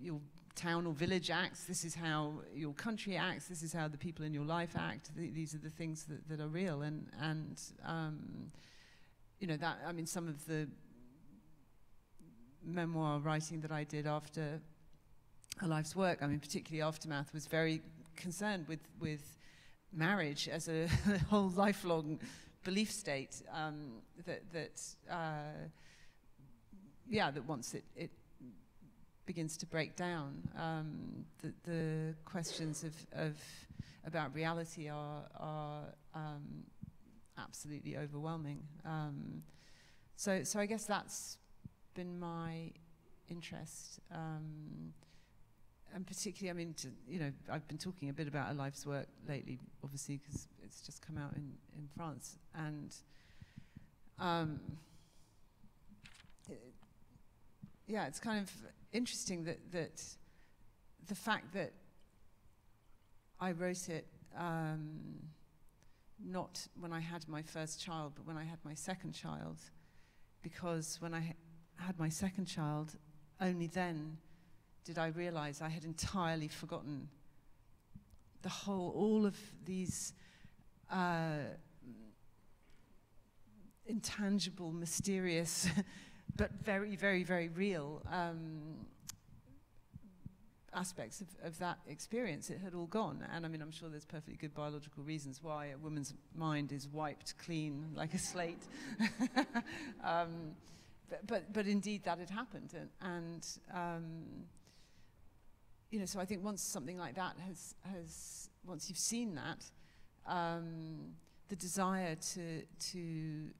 your town or village acts. This is how your country acts. This is how the people in your life act. Th- these are the things that, that are real. And and um, you know that I mean some of the memoir writing that I did after a life's work. I mean particularly aftermath was very concerned with with marriage as a <laughs> whole lifelong belief state um, that that uh, yeah that once it, it begins to break down um, the, the questions of, of about reality are are um, absolutely overwhelming um, so so I guess that's been my interest um, and particularly, I mean, to, you know, I've been talking a bit about a life's work lately, obviously, because it's just come out in, in France. And um, it, yeah, it's kind of interesting that, that the fact that I wrote it um, not when I had my first child, but when I had my second child, because when I ha- had my second child, only then did I realize I had entirely forgotten the whole, all of these uh, intangible, mysterious, <laughs> but very, very, very real um, aspects of, of that experience. It had all gone. And I mean, I'm sure there's perfectly good biological reasons why a woman's mind is wiped clean like a slate. <laughs> um, but, but, but, indeed, that had happened. And, and um, you know, so I think once something like that has, has once you've seen that, um, the desire to, to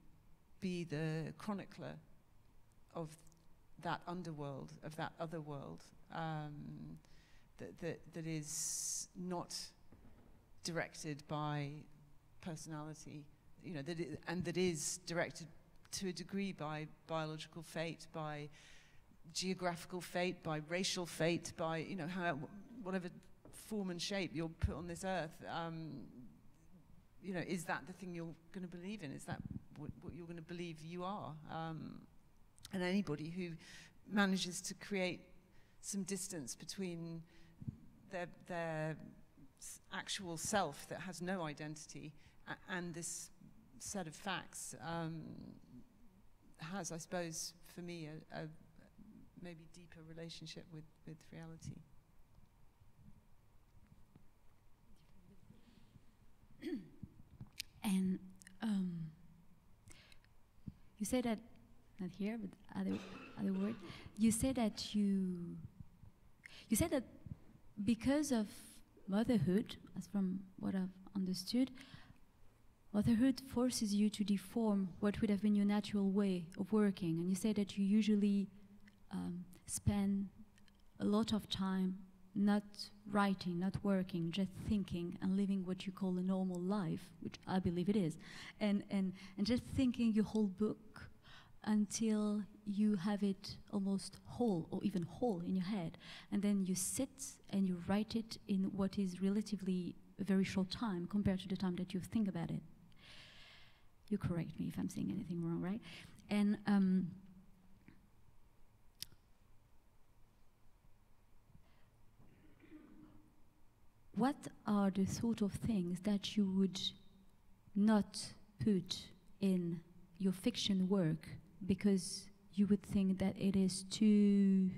be the chronicler of that underworld, of that other world, um, that, that, that is not directed by personality, you know, that it, and that is directed to a degree by biological fate, by geographical fate, by racial fate, by you know how whatever form and shape you're put on this earth. Um, you know, is that the thing you're going to believe in? Is that what, what you're going to believe you are? Um, and anybody who manages to create some distance between their, their actual self that has no identity and this set of facts um, has, I suppose, for me, a, a maybe deeper relationship with, with reality. and um, you say that, not here, but other, other word, you say that you, you say that because of motherhood, as from what I've understood, motherhood forces you to deform what would have been your natural way of working. And you say that you usually um, spend a lot of time not writing, not working, just thinking and living what you call a normal life, which I believe it is, and, and, and just thinking your whole book until you have it almost whole or even whole in your head. And then you sit and you write it in what is relatively a very short time compared to the time that you think about it. You correct me if I'm saying anything wrong, right? And um, what are the sort of things that you would not put in your fiction work because you would think that it is too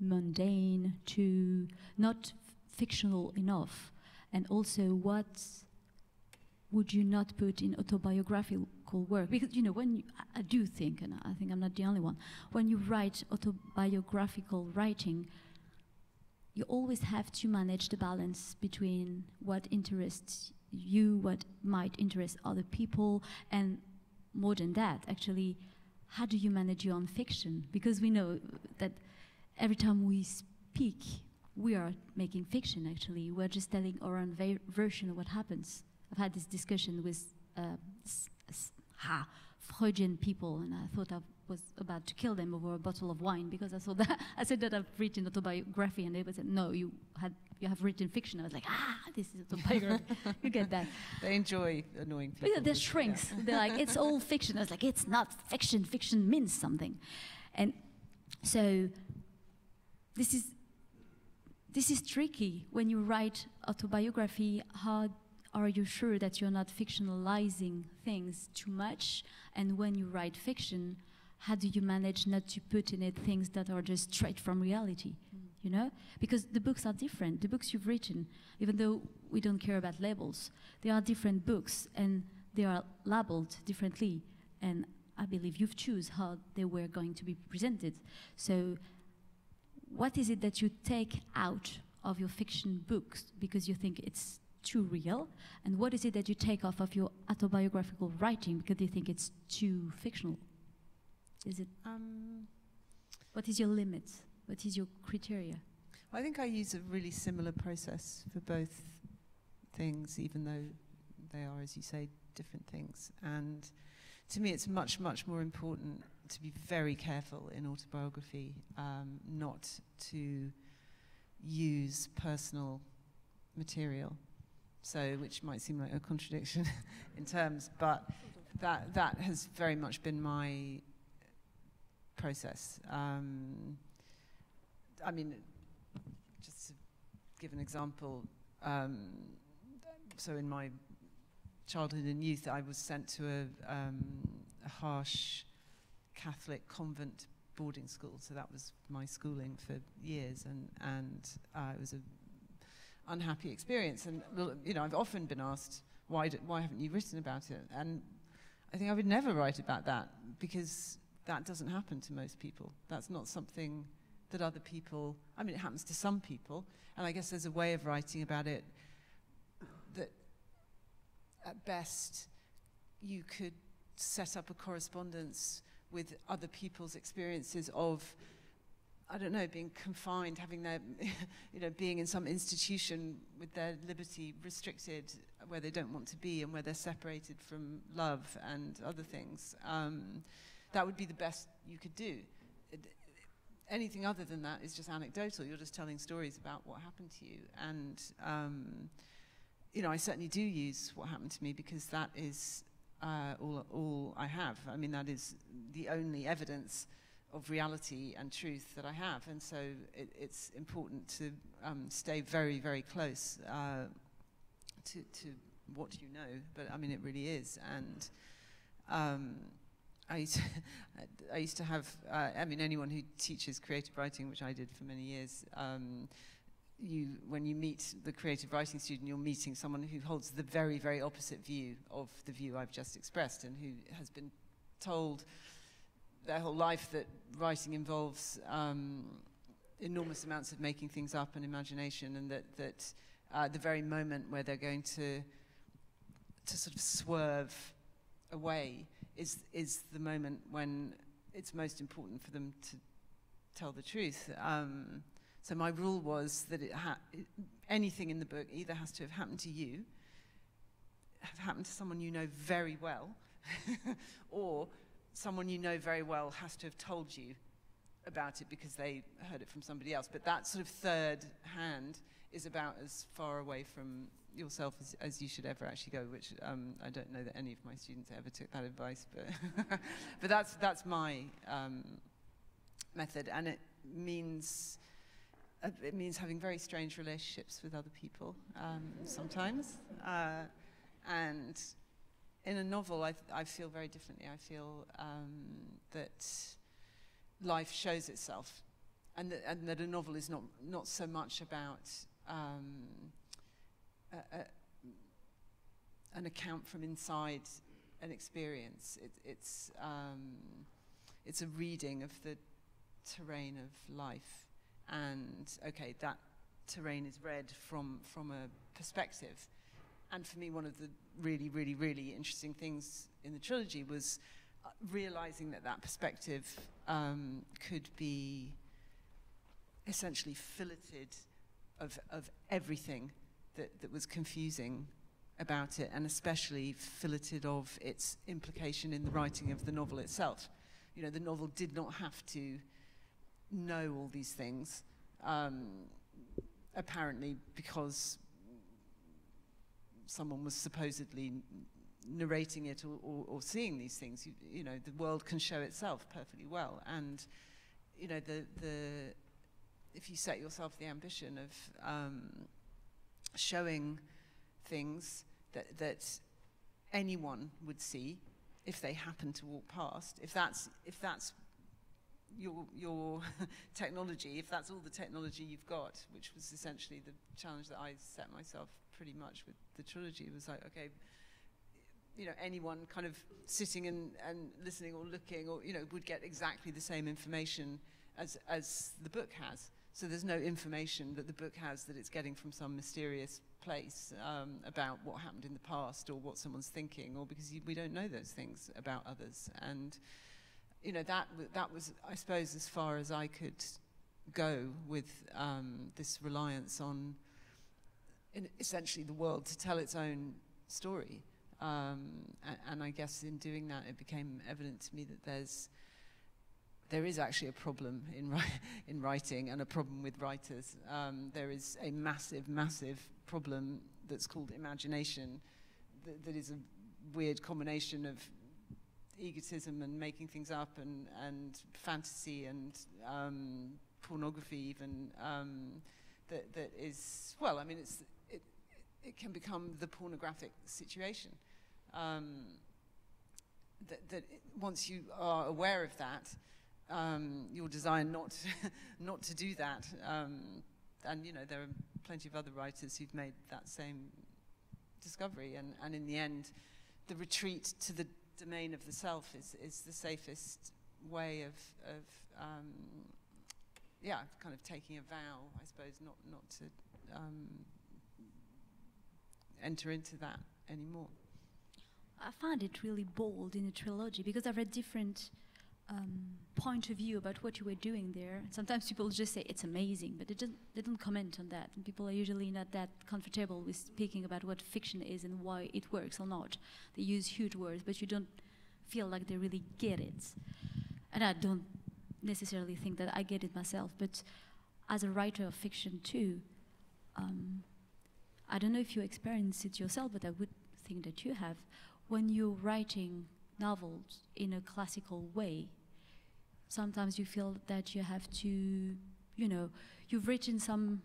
mundane, too not fictional enough? And also, what would you not put in autobiographical work? Because, you know, when you, I, I do think, and I think I'm not the only one, when you write autobiographical writing, you always have to manage the balance between what interests you, what might interest other people, and more than that, actually, how do you manage your own fiction? Because we know that every time we speak, we are making fiction, actually. We're just telling our own version of what happens. I've had this discussion with uh, Freudian people, and I thought I was about to kill them over a bottle of wine because I saw that <laughs> I said that I've written autobiography, and they said, "No, you had you have written fiction." I was like, "Ah, this is autobiography." you get that? They enjoy annoying people. Yeah, they're shrinks. Yeah. They're like, "It's all <laughs> fiction." I was like, "It's not fiction. Fiction means something," and so this is this is tricky when you write autobiography. How are you sure that you're not fictionalizing things too much? And when you write fiction, how do you manage not to put in it things that are just straight from reality? Mm. You know? Because the books are different. The books you've written, even though we don't care about labels, they are different books and they are labeled differently. And I believe you've choose how they were going to be presented. So what is it that you take out of your fiction books because you think it's too real? And what is it that you take off of your autobiographical writing because you think it's too fictional? Is it Um, what is your limit? What is your criteria? I think I use a really similar process for both things, even though they are, as you say, different things. And to me, it's much, much more important to be very careful in autobiography, um, not to use personal material. So, which might seem like a contradiction <laughs> in terms, but that that has very much been my process. Um, I mean, just to give an example, um, so in my childhood and youth, I was sent to a, um, a harsh Catholic convent boarding school. So that was my schooling for years, and and uh, it was a unhappy experience. And you know, I've often been asked why d- why haven't you written about it? And I think I would never write about that because that doesn't happen to most people. That's not something that other people. I mean, it happens to some people, and I guess there's a way of writing about it that, at best, you could set up a correspondence with other people's experiences of I don't know, being confined, having their, <laughs> you know, being in some institution with their liberty restricted, where they don't want to be, and where they're separated from love and other things. Um, that would be the best you could do. Anything other than that is just anecdotal. You're just telling stories about what happened to you, and um, you know, I certainly do use what happened to me because that is uh, all, all I have. I mean, that is the only evidence of reality and truth that I have. And so it, it's important to um, stay very, very close uh, to, to what you know. But I mean, it really is. And um, I, used to, <laughs> I used to have, uh, I mean, anyone who teaches creative writing, which I did for many years, um, you, when you meet the creative writing student, you're meeting someone who holds the very, very opposite view of the view I've just expressed and who has been told their whole life that writing involves um, enormous amounts of making things up and imagination, and that that uh, the very moment where they're going to to sort of swerve away is is the moment when it's most important for them to tell the truth. Um, so my rule was that it anything in the book either has to have happened to you, have happened to someone you know very well, <laughs> or someone you know very well has to have told you about it because they heard it from somebody else. But that sort of third hand is about as far away from yourself as, as you should ever actually go, which um, I don't know that any of my students ever took that advice, but, <laughs> but that's, that's my um, method. And it means, uh, it means having very strange relationships with other people um, sometimes. Uh, and in a novel, I, I feel very differently. I feel um, that life shows itself, and that, and that a novel is not, not so much about um, a, an account from inside an experience. It, it's, um, it's a reading of the terrain of life. And, okay, that terrain is read from, from a perspective and for me, one of the really, really, really interesting things in the trilogy was uh, realizing that that perspective um, could be essentially filleted of, of everything that, that was confusing about it, and especially filleted of its implication in the writing of the novel itself. You know, the novel did not have to know all these things, um, apparently because someone was supposedly narrating it or, or, or seeing these things. You, you, know, the world can show itself perfectly well. And, you know, the, the, if you set yourself the ambition of um, showing things that, that anyone would see if they happen to walk past, if that's, if that's your your <laughs> technology, if that's all the technology you've got, which was essentially the challenge that I set myself pretty much with the trilogy, was like, okay, you know, anyone kind of sitting and, and listening or looking or, you know, would get exactly the same information as, as the book has. So there's no information that the book has that it's getting from some mysterious place um, about what happened in the past or what someone's thinking, or because you, we don't know those things about others. And you know that that was, I suppose, as far as I could go with um, this reliance on essentially the world to tell its own story. Um, and, and, I guess in doing that, it became evident to me that there's there is actually a problem in <laughs> in writing and a problem with writers. Um, there is a massive, massive problem that's called imagination, that, is a weird combination of egotism and making things up and and fantasy and um, pornography even um, that that is well. I mean, it's it can become the pornographic situation. Um, that, that it, once you are aware of that, um, you're designed not <laughs> not to do that. Um, and you know there are plenty of other writers who've made that same discovery. And, and in the end, the retreat to the domain of the self is, is the safest way of, of um, yeah, kind of taking a vow, I suppose, not, not to um, enter into that anymore. I find it really bold in the trilogy because I've read different um, point of view about what you were doing there. Sometimes people just say it's amazing, but they don't, they don't comment on that. And people are usually not that comfortable with speaking about what fiction is and why it works or not. They use huge words, but you don't feel like they really get it. And I don't necessarily think that I get it myself, but as a writer of fiction too, um, I don't know if you experience it yourself, but I would think that you have. When you're writing novels in a classical way, sometimes you feel that you have to, you know, you've written some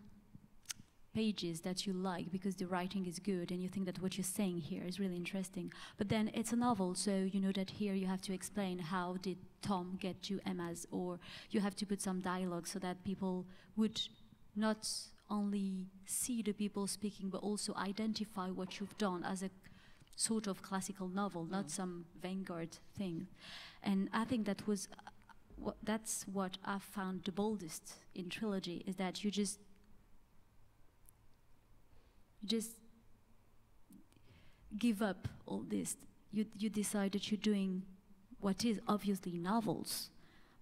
pages that you like because the writing is good and you think that what you're saying here is really interesting. But then it's a novel, so you know that here you have to explain how did Tom get to Emma's, or you have to put some dialogue so that people would not only see the people speaking, but also identify what you've done as a sort of classical novel, mm. not some vanguard thing. And I think that was uh, that's what I found the boldest in trilogy is that you just you just give up all this. You you decide that you're doing what is obviously novels,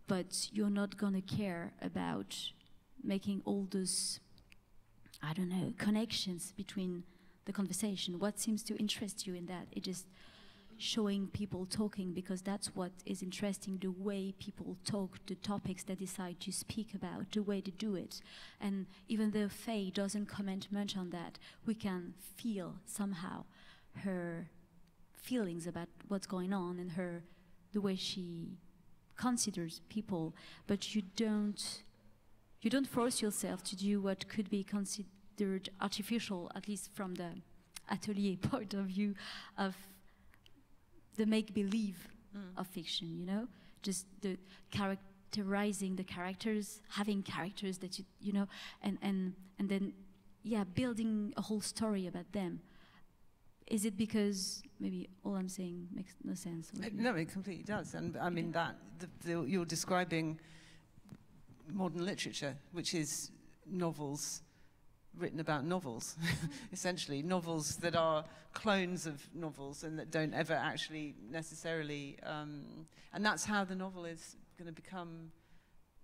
but you're not gonna care about making all those I don't know, connections between the conversation. What seems to interest you in that? It just showing people talking because that's what is interesting the way people talk the topics they decide to speak about the way they do it and even though faye doesn't comment much on that we can feel somehow her feelings about what's going on and her the way she considers people but you don't you don't force yourself to do what could be considered artificial, at least from the atelier <laughs> point of view of the make believe mm. of fiction, you know? Just the characterizing the characters, having characters that you, you know, and, and, and then, yeah, building a whole story about them. Is it because maybe all I'm saying makes no sense? Uh, no, it completely does. And I mean, that the, the, you're describing modern literature, which is novels written about novels, <laughs> essentially novels that are clones of novels and that don't ever actually necessarily, um, and that's how the novel is going to become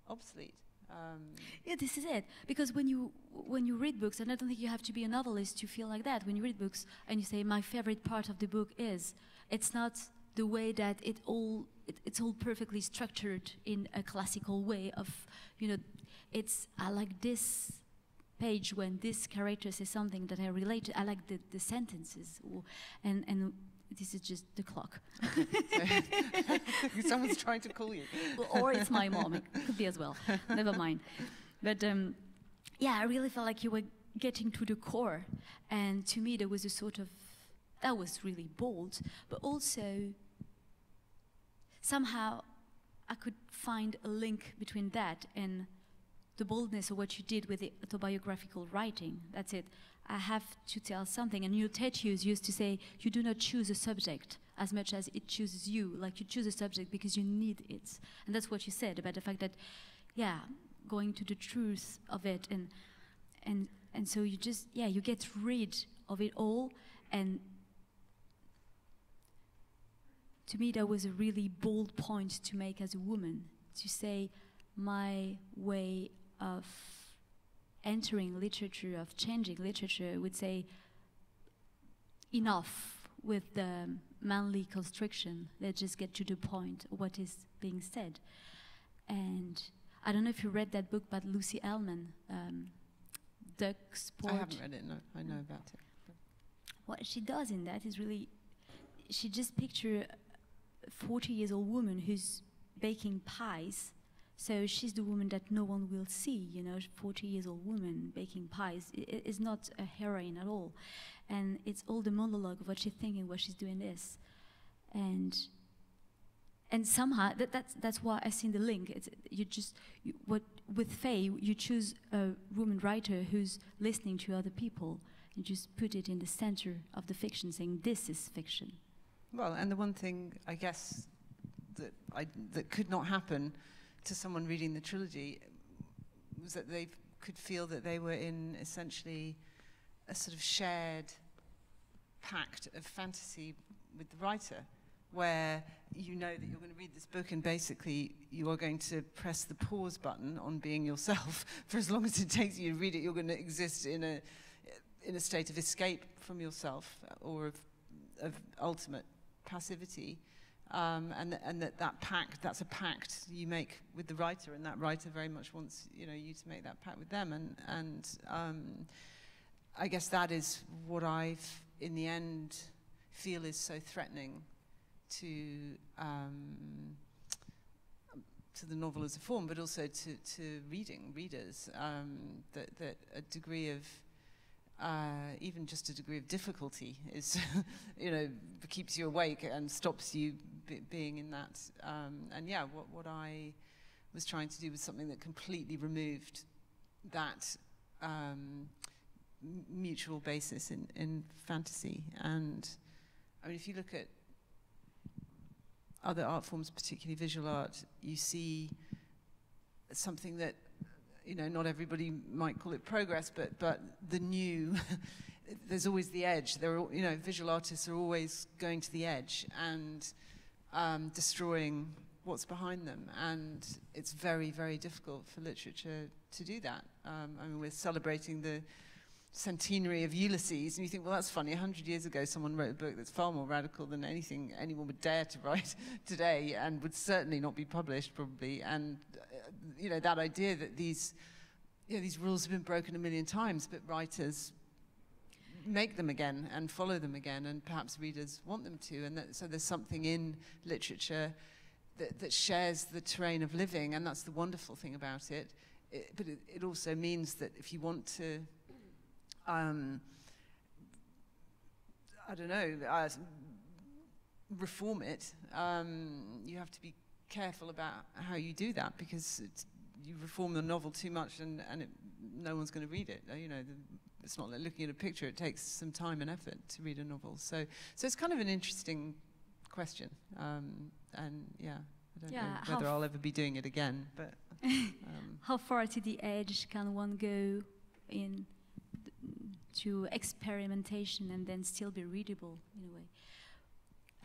obsolete. Um, yeah, this is it. Because when you when you read books, and I don't think you have to be a novelist to feel like that. When you read books and you say, "My favorite part of the book is," it's not the way that it all it, it's all perfectly structured in a classical way of you know it's i like this page when this character says something that i relate to i like the, the sentences. And and this is just the clock. <laughs> Someone's trying to call you. <laughs> Or it's my mom. It could be as well. Never mind. But um, yeah i really felt like you were getting to the core. And to me there was a sort of that was really bold. But also somehow I could find a link between that and the boldness of what you did with the autobiographical writing. That's it. I have to tell something. And your Tetius used to say, you do not choose a subject as much as it chooses you. Like you choose a subject because you need it. And that's what you said about the fact that, yeah, going to the truth of it and and and so you just yeah you get rid of it all and to me that was a really bold point to make as a woman to say my way of entering literature of changing literature would say enough with the manly constriction let's just get to the point what is being said and i don't know if you read that book by lucy Ellmann, um, duck sport I haven't read it. No, I know about it. what she does in that is really she just picture a 40 years old woman who's baking pies so she's the woman that no one will see you know 40 years old woman baking pies is not a heroine at all and it's all the monologue of what she's thinking what she's doing this and and somehow that, that's that's why I seen the link. It's you just you, what with Faye you choose a woman writer who's listening to other people. You just put it in the center of the fiction, saying this is fiction. Well, and the one thing I guess that I, that could not happen to someone reading the trilogy was that they could feel that they were in essentially a sort of shared pact of fantasy with the writer, where you know that you're going to read this book and basically you are going to press the pause button on being yourself <laughs> for as long as it takes you to read it. You're going to exist in a in a state of escape from yourself or of, of ultimate passivity. Um, and, and that, that pact, that's a pact you make with the writer, and that writer very much wants you know you to make that pact with them. And, and um, I guess that is what I've, in the end, feel is so threatening to um, to the novel as a form, but also to, to reading readers. Um, that that a degree of uh, even just a degree of difficulty is, <laughs> you know, keeps you awake and stops you be being in that. Um, and yeah, what, what I was trying to do was something that completely removed that um, mutual basis in, in fantasy. And I mean, if you look at other art forms, particularly visual art, you see something that you know, not everybody might call it progress, but but the new, <laughs> there's always the edge. There are, you know, visual artists are always going to the edge and um, destroying what's behind them, and it's very very difficult for literature to do that. Um, I mean, we're celebrating the centenary of Ulysses, and you think, well, that's funny. A hundred years ago, someone wrote a book that's far more radical than anything anyone would dare to <laughs> write today, and would certainly not be published, probably. And you know, that idea that these, you know, these rules have been broken a million times, but writers make them again and follow them again, and perhaps readers want them to. And that, so there's something in literature that, that shares the terrain of living, and that's the wonderful thing about it. it but it, it also means that if you want to um, I don't know, uh, reform it, um, you have to be careful about how you do that because it's, you reform the novel too much and, and it, no one's going to read it. You know, the, it's not like looking at a picture. It takes some time and effort to read a novel. So, so it's kind of an interesting question. Um, and yeah, I don't Yeah, know whether I'll ever be doing it again. But <laughs> um, How far to the edge can one go in to experimentation and then still be readable in a way?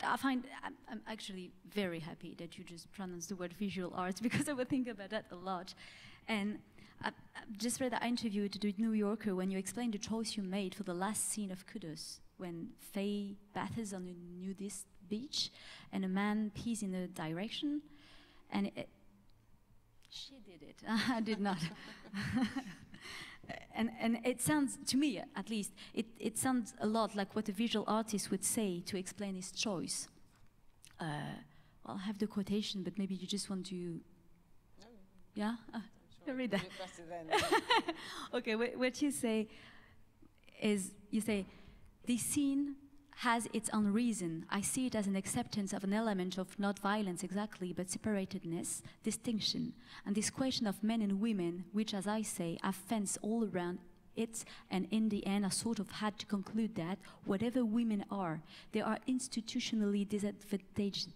I find I'm, I'm actually very happy that you just pronounced the word visual arts <laughs> because I would think about that a lot. And I, I just read an interview to the New Yorker when you explained the choice you made for the last scene of Kudos when Faye bathes on a nudist beach and a man pees in a direction and it, she did it. <laughs> I did not. <laughs> and and it sounds to me, at least, it, it sounds a lot like what a visual artist would say to explain his choice. Uh, I'll have the quotation, but maybe you just want to. Yeah. Uh, you read that. <laughs> okay. Wh- what you say is you say, this scene has its own reason. I see it as an acceptance of an element of not violence exactly, but separatedness, distinction, and this question of men and women, which, as I say, are fenced all around it, and in the end, I sort of had to conclude that whatever women are, they are institutionally disadvantaged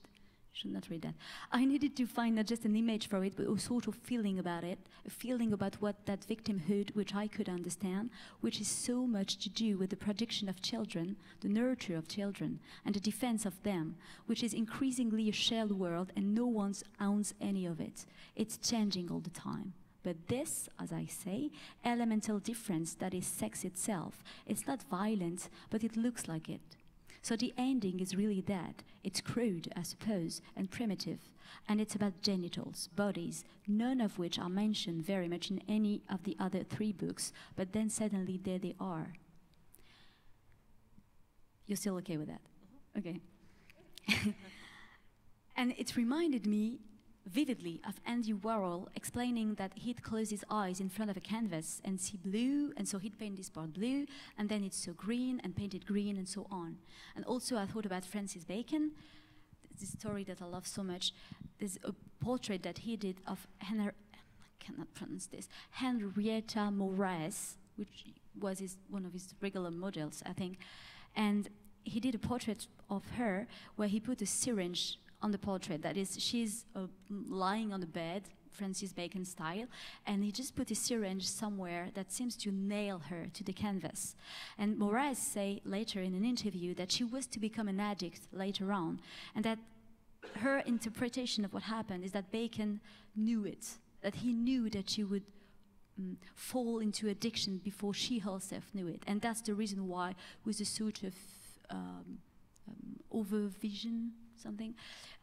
should not read that. I needed to find not just an image for it, but a sort of feeling about it, a feeling about what that victimhood, which I could understand, which is so much to do with the projection of children, the nurture of children, and the defense of them, which is increasingly a shell world and no one owns any of it. It's changing all the time. But this, as I say, elemental difference that is sex itself, it's not violent, but it looks like it. So the ending is really that. It's crude, I suppose, and primitive. And it's about genitals, bodies, none of which are mentioned very much in any of the other three books, but then suddenly there they are. You're still okay with that? Uh-huh. Okay. <laughs> and it reminded me vividly of Andy Warhol explaining that he'd close his eyes in front of a canvas and see blue, and so he'd paint this part blue, and then it's so green and painted green, and so on. And also, I thought about Francis Bacon, this story that I love so much. There's a portrait that he did of Henry, I cannot pronounce this, Henrietta Moraes, which was his, one of his regular models, I think. And he did a portrait of her where he put a syringe on the portrait. That is, she's uh, lying on the bed, Francis Bacon style, and he just put a syringe somewhere that seems to nail her to the canvas. And Moraes say later in an interview that she was to become an addict later on, and that her interpretation of what happened is that Bacon knew it, that he knew that she would um, fall into addiction before she herself knew it, and that's the reason why, with a sort of um, um, overvision something,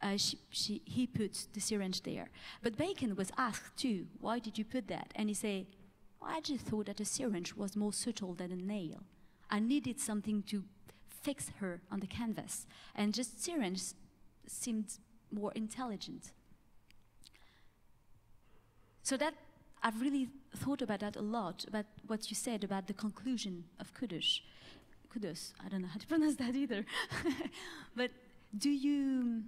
uh, she, she, he put the syringe there. But Bacon was asked too, why did you put that? And he said, well, I just thought that a syringe was more subtle than a nail. I needed something to fix her on the canvas. And just syringe seemed more intelligent. So that I've really thought about that a lot, about what you said about the conclusion of Kudush. Kudus, I don't know how to <laughs> pronounce that either. <laughs> but do you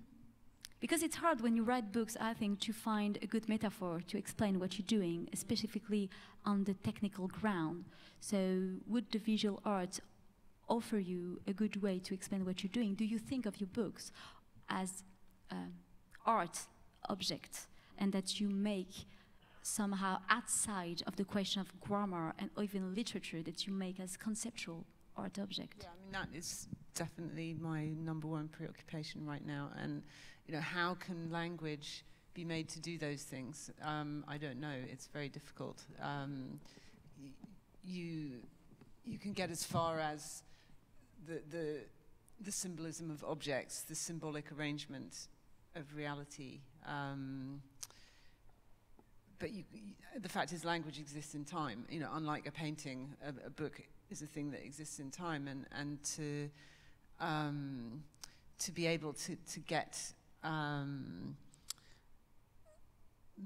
because it's hard when you write books i think to find a good metaphor to explain what you're doing specifically on the technical ground. So would the visual arts offer you a good way to explain what you're doing? Do you think of your books as uh, art objects and that you make somehow outside of the question of grammar and even literature that you make as conceptual art object yeah, I mean, that is definitely my number one preoccupation right now. And, you know, how can language be made to do those things? Um, I don't know. It's very difficult. Um, you, you can get as far as the, the, the symbolism of objects, the symbolic arrangement of reality. Um, but you, the fact is, language exists in time. You know, unlike a painting, a, a book is a thing that exists in time, and and to um, to be able to, to get um,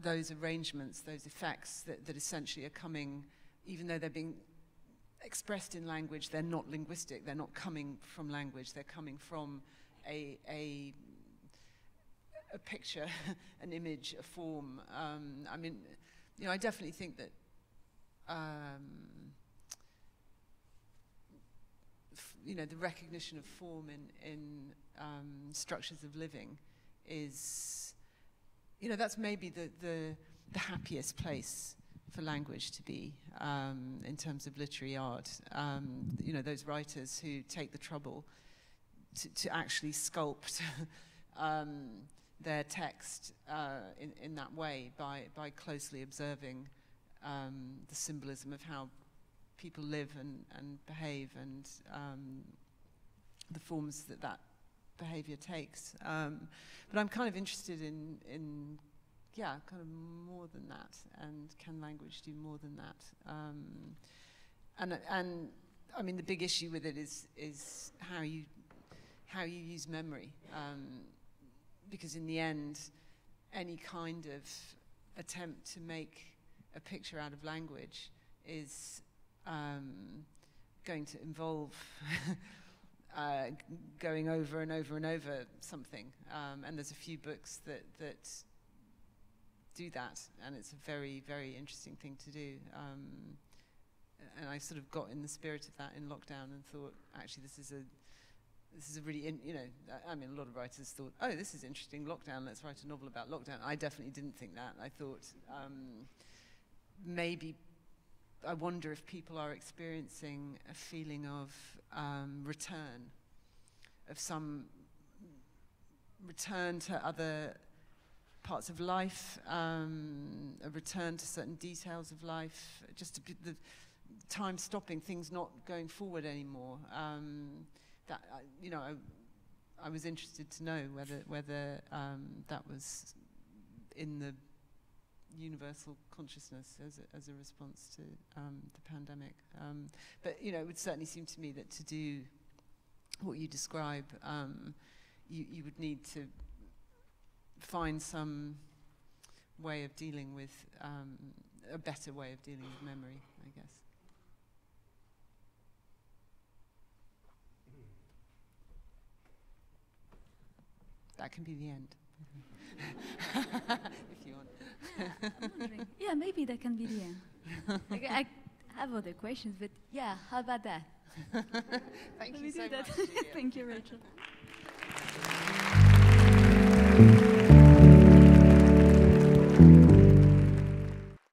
those arrangements, those effects that, that essentially are coming, even though they're being expressed in language, they're not linguistic, they're not coming from language, they're coming from a, a, a picture, <laughs> an image, a form. Um, I mean, you know, I definitely think that um, you know, the recognition of form in, in um, structures of living is, you know, that's maybe the, the, the happiest place for language to be um, in terms of literary art. Um, you know, those writers who take the trouble to, to actually sculpt <laughs> um, their text uh, in, in that way by, by closely observing um, the symbolism of how people live and, and behave and um, the forms that that behavior takes. Um, but I'm kind of interested in, in, yeah, kind of more than that. And can language do more than that? Um, and, and I mean, the big issue with it is, is how, you, how you use memory. Um, because in the end, any kind of attempt to make a picture out of language is um, going to involve <laughs> uh, going over and over and over something. Um, and there's a few books that, that do that, and it's a very, very interesting thing to do. Um, and I sort of got in the spirit of that in lockdown and thought, actually, this is a this is a really, in, you know, I- mean, a lot of writers thought, oh, this is interesting, lockdown, let's write a novel about lockdown. I definitely didn't think that. I thought um, maybe, I wonder if people are experiencing a feeling of um, return, of some return to other parts of life, um, a return to certain details of life, just the time stopping, things not going forward anymore. Um, that I- you know, I, I was interested to know whether whether um, that was in the universal consciousness as a, as a response to um, the pandemic. Um, but you know, it would certainly seem to me that to do what you describe, um, you you would need to find some way of dealing with um, a better way of dealing with memory, I guess. That can be the end. <laughs> <laughs> <laughs> if you want. I'm wondering- <laughs> yeah, maybe that can be the end. <laughs> Okay, I have other questions, but yeah, how about that? <laughs> Thank Let you so much. Thank you, Rachel.